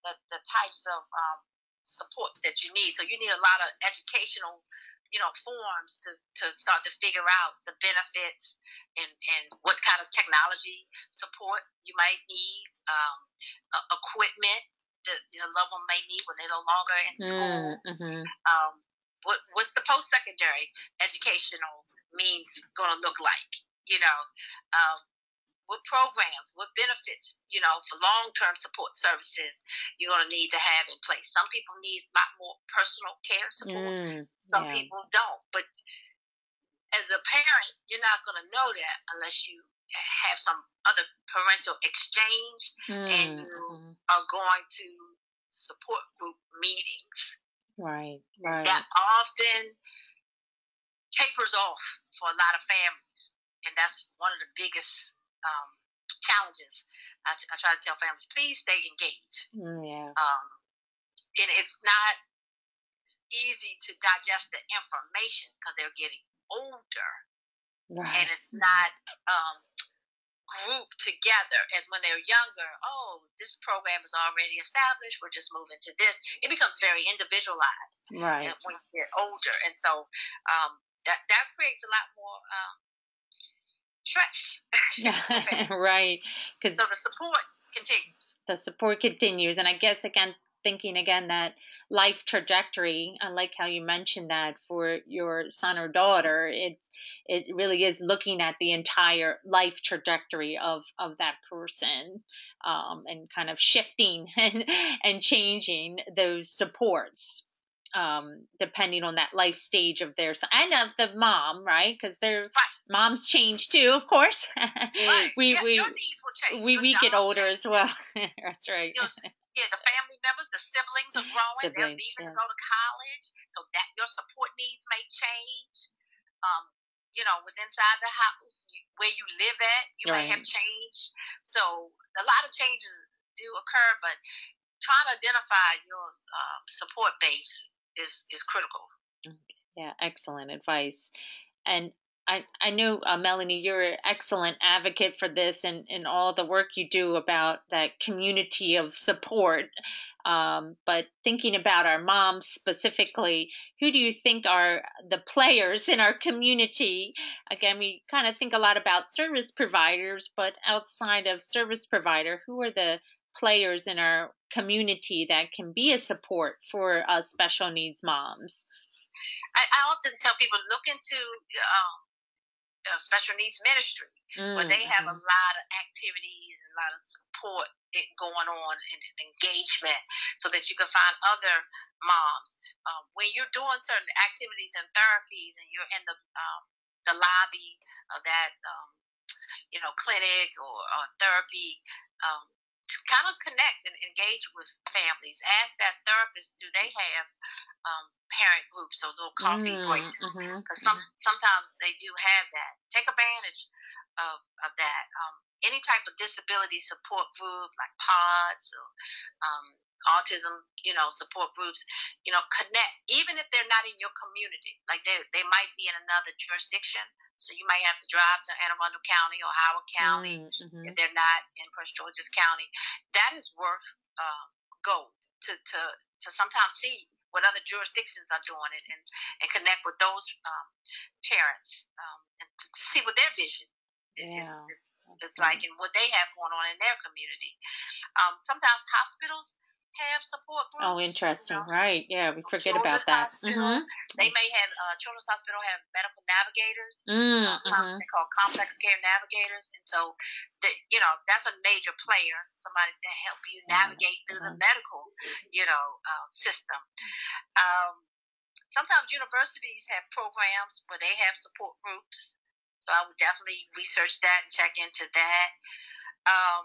[SPEAKER 3] the, the types of um, supports that you need. So you need a lot of educational, you know, forms to, to start to figure out the benefits and, and what kind of technology support you might need, um, uh, equipment that your loved one may need when they're no longer in school. Mm-hmm. Um, what, what's the post secondary educational means going to look like? You know, um, what programs, what benefits, you know, for long term support services you're going to need to have in place. Some people need a lot more personal care support, mm, some yeah. people don't. But as a parent, you're not going to know that unless you have some other parental exchange mm, and you mm-hmm. are going to support group meetings.
[SPEAKER 2] Right, right.
[SPEAKER 3] That often tapers off for a lot of families. And that's one of the biggest um, challenges, I, I, try to tell families, please stay engaged.
[SPEAKER 2] Mm, yeah.
[SPEAKER 3] Um, and it's not easy to digest the information because they're getting older. Right. And it's not um, grouped together as when they're younger. Oh, this program is already established. We're just moving to this. It becomes very individualized
[SPEAKER 2] right.
[SPEAKER 3] when you get older. And so um, that, that creates a lot more um, stress.
[SPEAKER 2] right. Because
[SPEAKER 3] so the support continues.
[SPEAKER 2] The support continues, and I guess again, thinking again that life trajectory. I like how you mentioned that for your son or daughter. It it really is looking at the entire life trajectory of of that person. Um, and kind of shifting and, and changing those supports um, depending on that life stage of theirs and of the mom, right? Because their right. moms change too, of course.
[SPEAKER 3] right. we
[SPEAKER 2] yeah,
[SPEAKER 3] we
[SPEAKER 2] we, we get older as well. That's right.
[SPEAKER 3] Your, yeah, the family members, the siblings are growing. Siblings, They're leaving yeah. to go to college, so that your support needs may change. Um, you know, with inside the house where you live at, you
[SPEAKER 2] Right.
[SPEAKER 3] may have changed. So a lot of changes do occur, but trying to identify your um, support base is is critical.
[SPEAKER 2] Yeah, excellent advice. And I, I know, uh, Melanie, you're an excellent advocate for this and, and all the work you do about that community of support. Um, but thinking about our moms specifically, who do you think are the players in our community? Again, we kind of think a lot about service providers, but outside of service provider, who are the players in our community that can be a support for uh, special needs moms?
[SPEAKER 3] I, I often tell people look into um, uh, special needs ministry where they have a
[SPEAKER 2] Mhm.
[SPEAKER 3] lot of activities and a lot of support going on and, and engagement so that you can find other moms. Um, when you're doing certain activities and therapies and you're in the um, the lobby of that um, you know clinic or, or therapy, um, kind of connect and engage with families. Ask that therapist, do they have um, parent groups or little coffee
[SPEAKER 2] Mm,
[SPEAKER 3] breaks? because some sometimes they do have that. Take advantage of of that. Um, any type of disability support group like pods or um, autism, you know, support groups, you know, connect even if they're not in your community. Like they they might be in another jurisdiction, so you might have to drive to Anne Arundel County or Howard County
[SPEAKER 2] Mm, mhm.
[SPEAKER 3] if they're not in Prince George's County. That is worth uh, gold to to to sometimes see what other jurisdictions are doing and and, and connect with those um, parents um, and to, to see what their vision
[SPEAKER 2] Yeah,
[SPEAKER 3] is, is
[SPEAKER 2] excellent.
[SPEAKER 3] like and what they have going on in their community. Um, sometimes hospitals have support groups.
[SPEAKER 2] Oh,
[SPEAKER 3] you
[SPEAKER 2] interesting.
[SPEAKER 3] know.
[SPEAKER 2] Right. Yeah, we forget
[SPEAKER 3] Children's
[SPEAKER 2] about that.
[SPEAKER 3] Hospital,
[SPEAKER 2] hmm
[SPEAKER 3] They may have uh, Children's Hospital have medical navigators
[SPEAKER 2] Mm,
[SPEAKER 3] uh,
[SPEAKER 2] mhm.
[SPEAKER 3] they call complex care navigators, and so that you know that's a major player, somebody to help you navigate through the
[SPEAKER 2] mhm.
[SPEAKER 3] medical, you know, um, system. Um, sometimes universities have programs where they have support groups, so I would definitely research that and check into that. Um,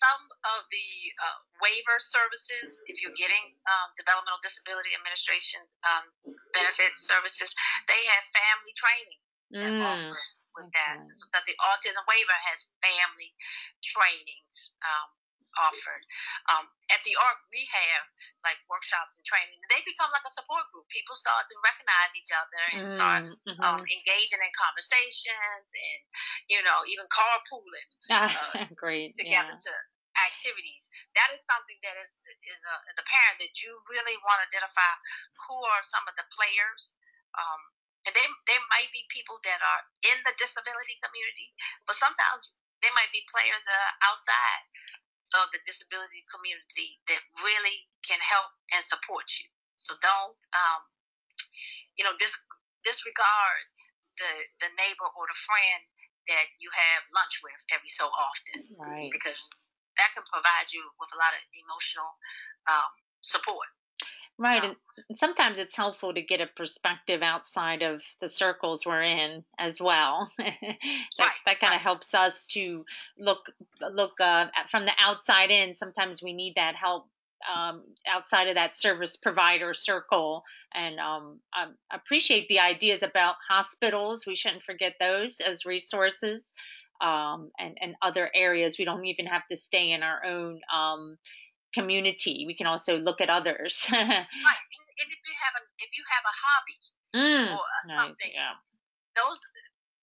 [SPEAKER 3] some of the uh, waiver services, if you're getting um, Developmental Disability Administration um, benefit services, they have family training that
[SPEAKER 2] Mm,
[SPEAKER 3] offers with that. So that the autism waiver has family trainings um, offered. Um, at the ARC, we have like workshops and training. They become like a support group. People start to recognize each other and start
[SPEAKER 2] Mm, mhm.
[SPEAKER 3] um, engaging in conversations and you know even carpooling
[SPEAKER 2] Ah,
[SPEAKER 3] uh,
[SPEAKER 2] great.
[SPEAKER 3] together
[SPEAKER 2] Yeah.
[SPEAKER 3] to activities. That is something that is is a, as a parent that you really want to identify who are some of the players. Um, and they they might be people that are in the disability community, but sometimes they might be players that are outside of the disability community that really can help and support you. So don't um, you know dis, disregard the the neighbor or the friend that you have lunch with every so often
[SPEAKER 2] Right.
[SPEAKER 3] because that can provide you with a lot of emotional um, support.
[SPEAKER 2] Right.
[SPEAKER 3] Um,
[SPEAKER 2] And sometimes it's helpful to get a perspective outside of the circles we're in as well. that
[SPEAKER 3] Right,
[SPEAKER 2] that kind of helps us to look look uh, from the outside in. Sometimes we need that help um, outside of that service provider circle. And um, I appreciate the ideas about hospitals. We shouldn't forget those as resources. Um, and, and other areas. We don't even have to stay in our own um, community. We can also look at others.
[SPEAKER 3] Right, and, if you have a if you have a hobby
[SPEAKER 2] mm,
[SPEAKER 3] or
[SPEAKER 2] nice.
[SPEAKER 3] something,
[SPEAKER 2] Yeah.
[SPEAKER 3] those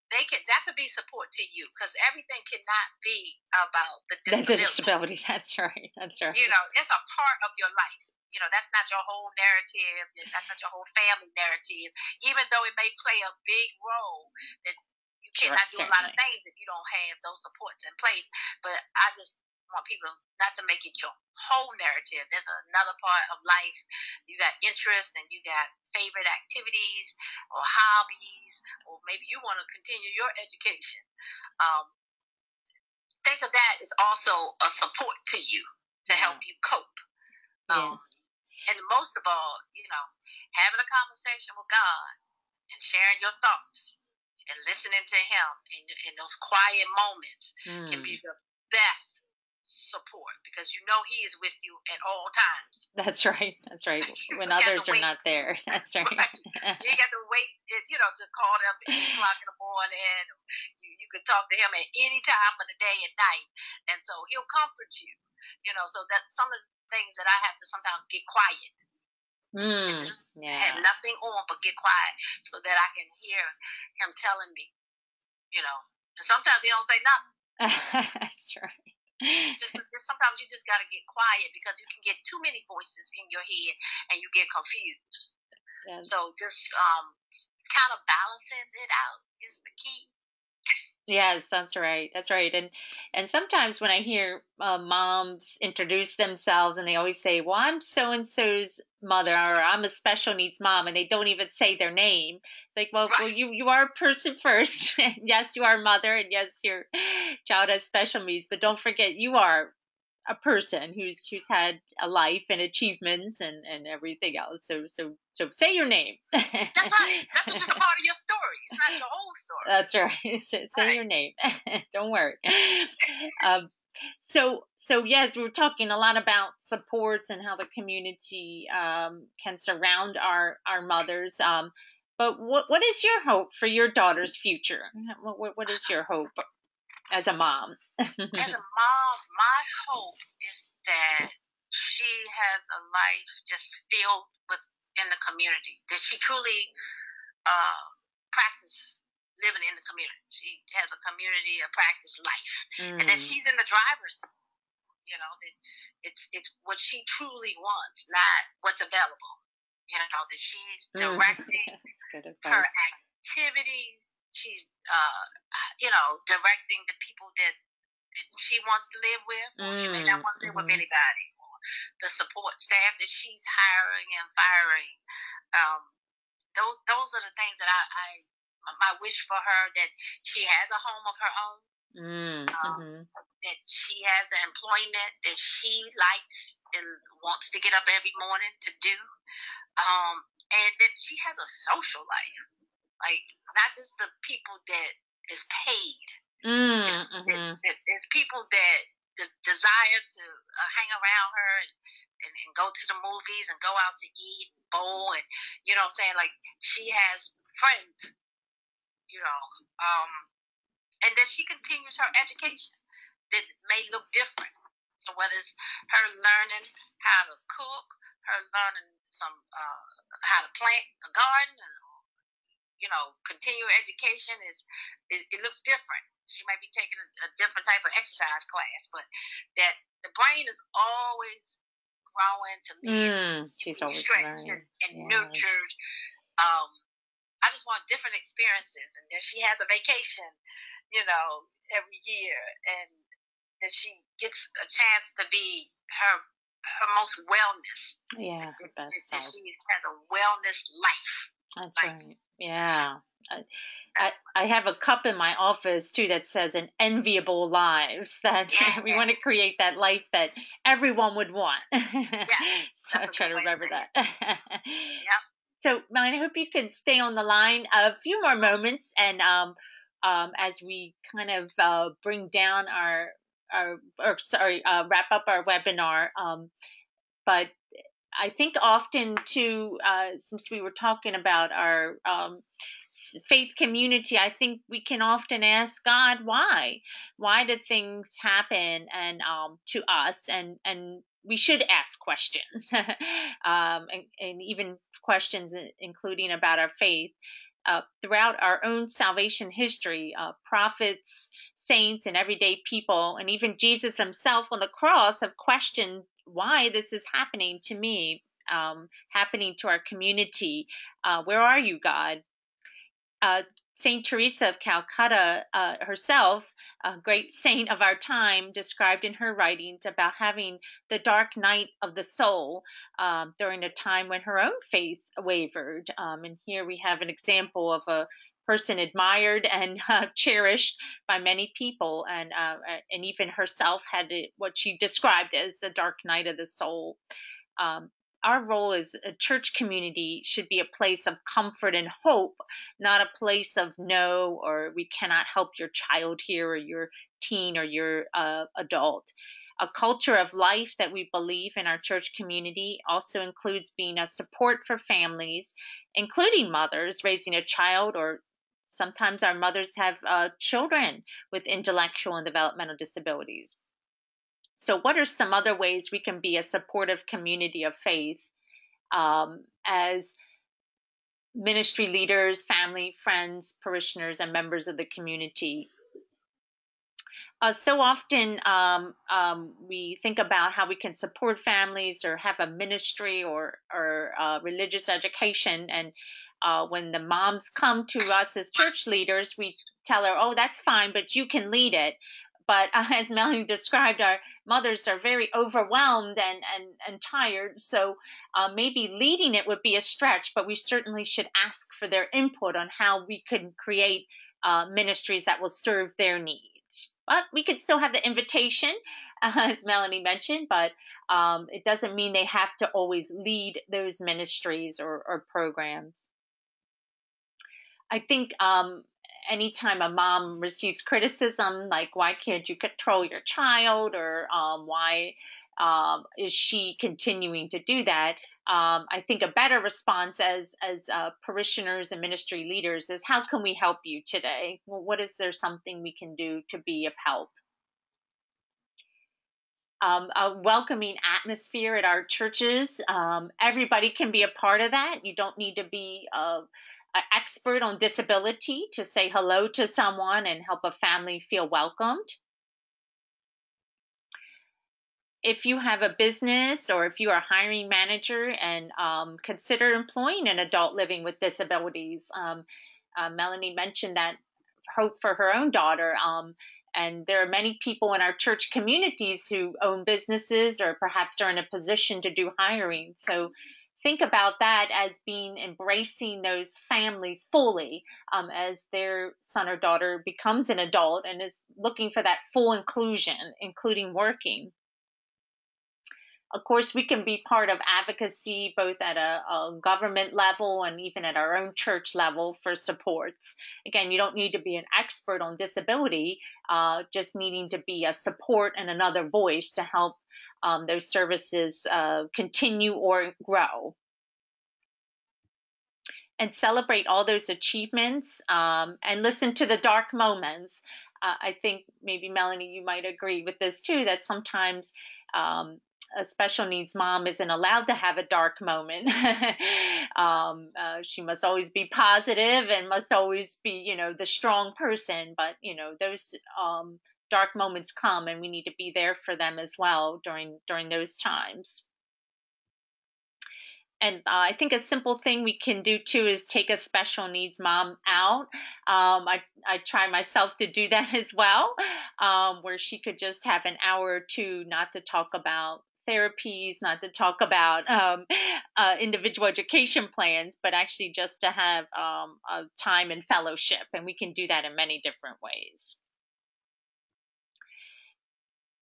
[SPEAKER 3] they can that could be support to you because everything cannot be about the
[SPEAKER 2] That's a
[SPEAKER 3] disability.
[SPEAKER 2] disability. That's right. That's right.
[SPEAKER 3] You know, it's a part of your life. You know, that's not your whole narrative. That's not your whole family narrative. Even though it may play a big role, that you cannot do a lot of things if you don't have those supports in place. But I just want people not to make it your whole narrative. There's another part of life. You got interests and you got favorite activities or hobbies, or maybe you want to continue your education. Um, think of that as also a support to you to
[SPEAKER 2] Yeah.
[SPEAKER 3] help you cope.
[SPEAKER 2] Yeah.
[SPEAKER 3] Um, and most of all, you know, having a conversation with God and sharing your thoughts and listening to Him in, in those quiet moments can
[SPEAKER 2] Mm,
[SPEAKER 3] be the best support because you know He is with you at all times.
[SPEAKER 2] that's right. That's right. When
[SPEAKER 3] You got to
[SPEAKER 2] others are not there. That's right.
[SPEAKER 3] You got to wait. You you know, to call them at 8 o'clock in the morning. You, you can talk to him at any time of the day and night. And so he'll comfort you, you know, so that some of the things that I have to sometimes get quiet.
[SPEAKER 2] Mm,
[SPEAKER 3] just
[SPEAKER 2] yeah.
[SPEAKER 3] have nothing on but get quiet so that I can hear him telling me, you know. And sometimes he don't say nothing.
[SPEAKER 2] That's right.
[SPEAKER 3] Just, just sometimes you just got to get quiet because you can get too many voices in your head and you get confused.
[SPEAKER 2] Yeah.
[SPEAKER 3] So just um, kind of balancing it out is the key.
[SPEAKER 2] Yes, that's right. That's right. And and sometimes when I hear uh, moms introduce themselves and they always say, "Well, I'm so and so's mother," or "I'm a special needs mom," and they don't even say their name. It's like, well, well, you you are a person first. yes, you are a mother, and yes, your child has special needs, but don't forget you are a person who's who's had a life and achievements and and everything else. So so so say your name.
[SPEAKER 3] That's right. That's just a part of your story. It's not your whole story.
[SPEAKER 2] That's right. Say, say
[SPEAKER 3] Right.
[SPEAKER 2] your name. Don't worry. Um, so, so yes, we were talking a lot about supports and how the community um, can surround our our mothers. Um, but what what is your hope for your daughter's future? What what, what is your hope as a mom?
[SPEAKER 3] As a mom, my hope is that she has a life just filled with in the community. That she truly uh, practice living in the community. She has a community, a practice life, and that
[SPEAKER 2] Mm,
[SPEAKER 3] she's in the driver's seat. You know, that it's it's what she truly wants, not what's available. You know, that she's
[SPEAKER 2] mm.
[SPEAKER 3] directing
[SPEAKER 2] good
[SPEAKER 3] her activities. She's, uh, you know, directing the people that, that she wants to live with. Or she may not
[SPEAKER 2] Mm,
[SPEAKER 3] want to live with
[SPEAKER 2] mhm.
[SPEAKER 3] anybody. Or the support staff that she's hiring and firing. Um, those those are the things that I, I my wish for her that she has a home of her own.
[SPEAKER 2] Mm,
[SPEAKER 3] Um,
[SPEAKER 2] mhm.
[SPEAKER 3] that she has the employment that she likes and wants to get up every morning to do, um, and that she has a social life, like not just the people that is paid.
[SPEAKER 2] Mm,
[SPEAKER 3] It's,
[SPEAKER 2] mhm.
[SPEAKER 3] it, it, it's people that de- desire to uh, hang around her and, and, and go to the movies and go out to eat, and bowl, and you know what I'm saying. Like she has friends, you know, um, and that she continues her education that may look different. So whether it's her learning how to cook, her learning some uh, how to plant a garden, you know, continuing education is it, it looks different. She might be taking a, a different type of exercise class, but that the brain is always growing to me
[SPEAKER 2] Mm, she's always learning.
[SPEAKER 3] and, and
[SPEAKER 2] Yeah.
[SPEAKER 3] nurtured. Um, I just want different experiences, and that she has a vacation, you know, every year, and that she gets a chance to be her her most wellness.
[SPEAKER 2] Yeah, her best
[SPEAKER 3] that
[SPEAKER 2] self.
[SPEAKER 3] she has a wellness life.
[SPEAKER 2] That's
[SPEAKER 3] Like,
[SPEAKER 2] right. Yeah. I, I, I have a cup in my office too that says an enviable lives that we
[SPEAKER 3] Yeah.
[SPEAKER 2] want to create that life that everyone would want. so I try to
[SPEAKER 3] good way to
[SPEAKER 2] remember that.
[SPEAKER 3] Yep.
[SPEAKER 2] So Melanie, I hope you can stay on the line a few more moments and um, um, as we kind of uh, bring down our our or sorry, uh, wrap up our webinar. Um, but I think often too, uh, since we were talking about our um, faith community, I think we can often ask God why. Why did things happen and um, to us? And and we should ask questions, um, and, and even questions including about our faith. Uh, throughout our own salvation history, uh, prophets, saints, and everyday people, and even Jesus himself on the cross have questioned why this is happening to me, um, happening to our community. Uh, where are you, God? Uh, Saint Teresa of Calcutta uh, herself, a great saint of our time, described in her writings about having the dark night of the soul um, during a time when her own faith wavered. Um, and here we have an example of a person admired and uh, cherished by many people, and uh, and even herself had what she described as the dark night of the soul. Um, our role as a church community should be a place of comfort and hope, not a place of no or we cannot help your child here or your teen or your uh, adult. A culture of life that we believe in our church community also includes being a support for families, including mothers raising a child, or sometimes our mothers have uh, children with intellectual and developmental disabilities. So, what are some other ways we can be a supportive community of faith um, as ministry leaders, family, friends, parishioners, and members of the community? Uh, so often um, um, we think about how we can support families or have a ministry or, or uh, religious education. And uh, when the moms come to us as church leaders, we tell her, oh, that's fine, but you can lead it but uh, as Melanie described, our mothers are very overwhelmed and and, and tired. So uh, maybe leading it would be a stretch, but we certainly should ask for their input on how we can create uh, ministries that will serve their needs. But we could still have the invitation, as Melanie mentioned, but um, it doesn't mean they have to always lead those ministries or, or programs. I think um, anytime a mom receives criticism, like why can't you control your child, or um, why um, is she continuing to do that? Um, I think a better response as as uh, parishioners and ministry leaders is how can we help you today? Well, what is there something we can do to be of help? Um, a welcoming atmosphere at our churches. Um, everybody can be a part of that. You don't need to be uh, expert on disability to say hello to someone and help a family feel welcomed. If you have a business or if you are a hiring manager and um, consider employing an adult living with disabilities, um, uh, Melanie mentioned that hope for her own daughter. Um, and there are many people in our church communities who own businesses or perhaps are in a position to do hiring. So think about that as being embracing those families fully um, as their son or daughter becomes an adult and is looking for that full inclusion, including working. Of course, we can be part of advocacy both at a, a, government level and even at our own church level for supports. Again, you don't need to be an expert on disability, uh, just needing to be a support and another voice to help um, those services uh, continue or grow. And celebrate all those achievements um, and listen to the dark moments. Uh, I think maybe Melanie, you might agree with this too, that sometimes um, a special needs mom isn't allowed to have a dark moment. um, uh, she must always be positive and must always be, you know, the strong person. But you know, those um, dark moments come and we need to be there for them as well during during those times and uh, I think a simple thing we can do too is take a special needs mom out. Um, I I try myself to do that as well, um, where she could just have an hour or two not to talk about therapies, not to talk about um, uh, individual education plans, but actually just to have um, a time and fellowship, and we can do that in many different ways.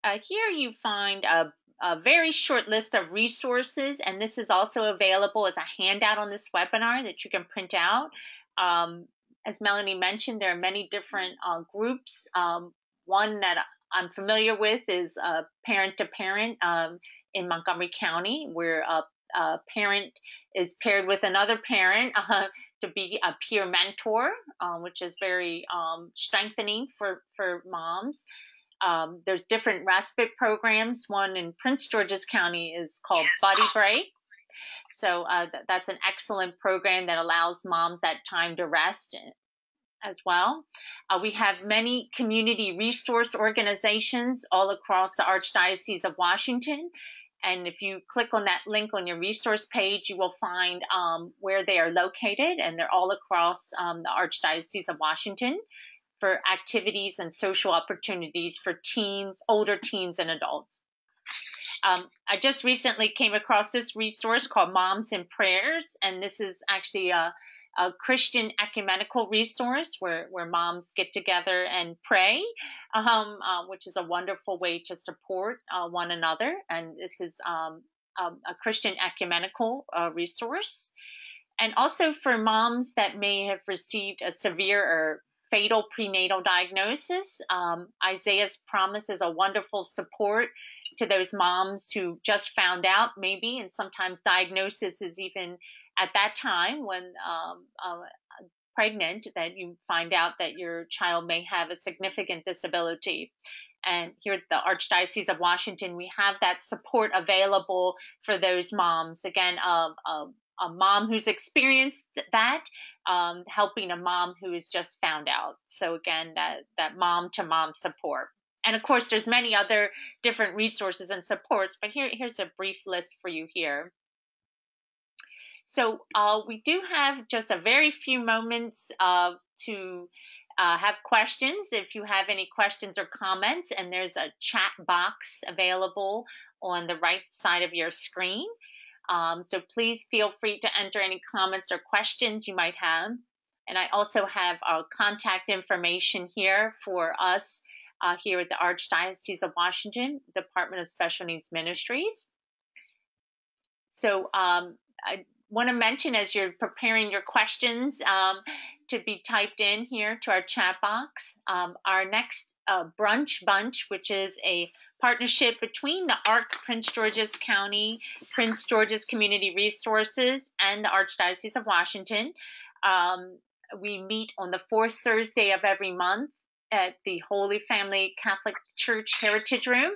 [SPEAKER 2] Uh, here you find a, a, very short list of resources, and this is also available as a handout on this webinar that you can print out. Um, as Melanie mentioned, there are many different uh, groups. Um, one that I'm familiar with is Parent to Parent um, in Montgomery County, where a, a, parent is paired with another parent uh, to be a peer mentor, uh, which is very um, strengthening for, for moms. Um, there's different respite programs. One in Prince George's County is called Buddy Break. So uh, th- that's an excellent program that allows moms that time to rest eh, as well. Uh, we have many community resource organizations all across the Archdiocese of Washington. And if you click on that link on your resource page, you will find um, where they are located, and they're all across um, the Archdiocese of Washington for activities and social opportunities for teens, older teens, and adults. Um, I just recently came across this resource called Moms in Prayers, and this is actually a, a Christian ecumenical resource where, where moms get together and pray, um, uh, which is a wonderful way to support uh, one another. And this is um, um a Christian ecumenical uh, resource. And also for moms that may have received a severe or fatal prenatal diagnosis. Um, Isaiah's promise is a wonderful support to those moms who just found out, maybe, and sometimes diagnosis is even at that time when um, uh, pregnant that you find out that your child may have a significant disability. And here at the Archdiocese of Washington, we have that support available for those moms. Again, uh, uh, a mom who's experienced that, um, helping a mom who has just found out. So again, that that mom to mom support. And of course, there's many other different resources and supports, but here here's a brief list for you here. So uh, we do have just a very few moments uh, to uh, have questions. If you have any questions or comments, and there's a chat box available on the right side of your screen. Um, so please feel free to enter any comments or questions you might have. And I also have our contact information here for us uh, here at the Archdiocese of Washington, Department of Special Needs Ministries. So um, I want to mention as you're preparing your questions um, to be typed in here to our chat box, um, our next uh, brunch bunch, which is a partnership between the ARC Prince George's County, Prince George's Community Resources, and the Archdiocese of Washington. Um, we meet on the fourth Thursday of every month at the Holy Family Catholic Church Heritage Room.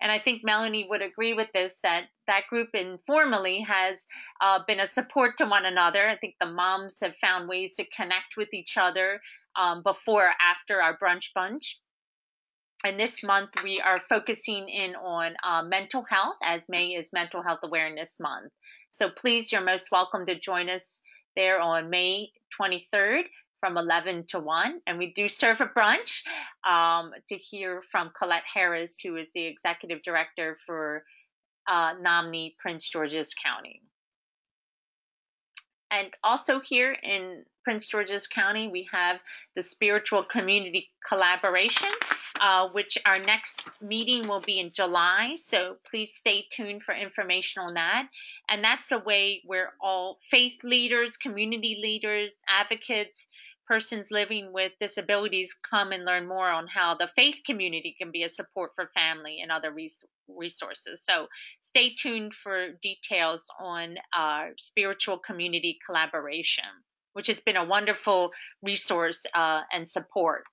[SPEAKER 2] And I think Melanie would agree with this that that group informally has uh, been a support to one another. I think the moms have found ways to connect with each other um, before or after our brunch bunch and this month we are focusing in on uh, mental health as May is Mental Health Awareness Month. So please, you're most welcome to join us there on May 23rd from 11 to 1. And we do serve a brunch um, to hear from Colette Harris, who is the executive director for uh, Prince George's County. And also here in Prince George's County, we have the Spiritual Community Collaboration, uh, which our next meeting will be in July. So please stay tuned for information on that. And that's a way where all faith leaders, community leaders, advocates, persons living with disabilities come and learn more on how the faith community can be a support for family and other res- resources. So stay tuned for details on our spiritual community collaboration, which has been a wonderful resource uh, and support.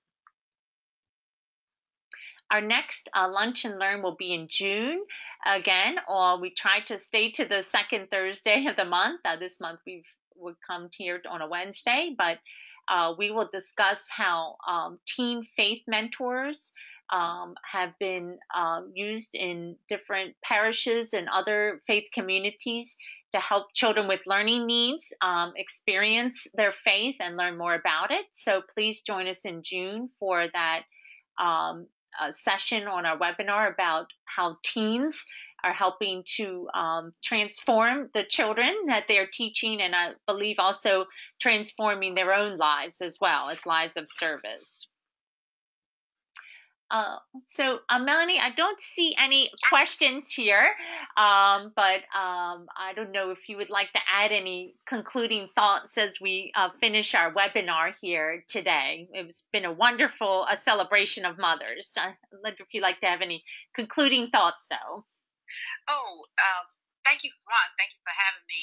[SPEAKER 2] Our next uh, lunch and learn will be in June. Again, or we try to stay to the second Thursday of the month. Uh, this month we've we come here on a Wednesday, but uh, we will discuss how um, teen faith mentors um, have been uh, used in different parishes and other faith communities to help children with learning needs um, experience their faith and learn more about it. So please join us in June for that um, session on our webinar about how teens are helping to um, transform the children that they're teaching, and I believe also transforming their own lives as well as lives of service. Uh, so, uh, Melanie, I don't see any questions here, um, but um, I don't know if you would like to add any concluding thoughts as we uh, finish our webinar here today. It's been a wonderful celebration of mothers. I wonder if you'd like to have any concluding thoughts, though.
[SPEAKER 3] Oh, um, thank you, Ron. Thank you for having me.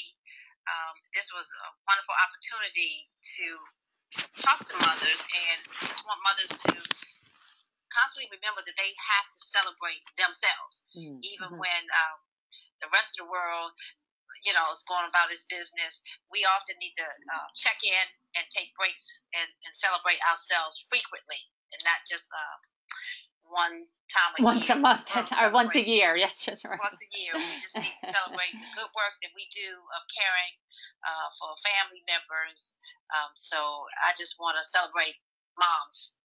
[SPEAKER 3] Um, this was a wonderful opportunity to talk to mothers and just want mothers to constantly remember that they have to celebrate themselves, mm-hmm. even when um, the rest of the world, you know, is going about its business. We often need to uh, check in and take breaks and, and celebrate ourselves frequently, and not just uh, one time a
[SPEAKER 2] once
[SPEAKER 3] year.
[SPEAKER 2] a month or once a year. Yes,
[SPEAKER 3] right. Once a year, we just need to celebrate the good work that we do of caring uh, for family members. Um, so I just want to celebrate moms.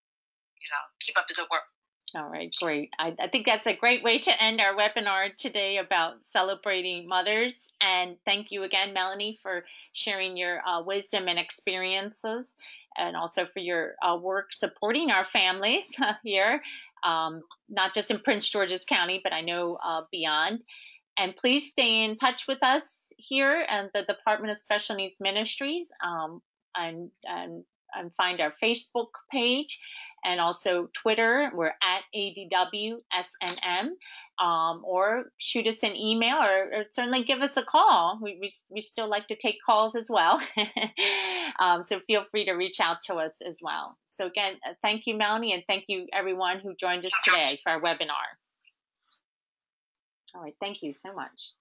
[SPEAKER 3] You know, keep up the good work.
[SPEAKER 2] All right, great. I, I, think that's a great way to end our webinar today about celebrating mothers. And thank you again, Melanie, for sharing your uh, wisdom and experiences, and also for your uh, work supporting our families here, um, not just in Prince George's County, but I know uh, beyond. And please stay in touch with us here and the Department of Special Needs Ministries. Um, and, and and find our Facebook page and also Twitter. We're at ADWSNM, um, or shoot us an email or, or, certainly give us a call. We, we, we still like to take calls as well. um, so feel free to reach out to us as well. So, again, uh, thank you, Melanie, and thank you, everyone who joined us today for our webinar. All right, thank you so much.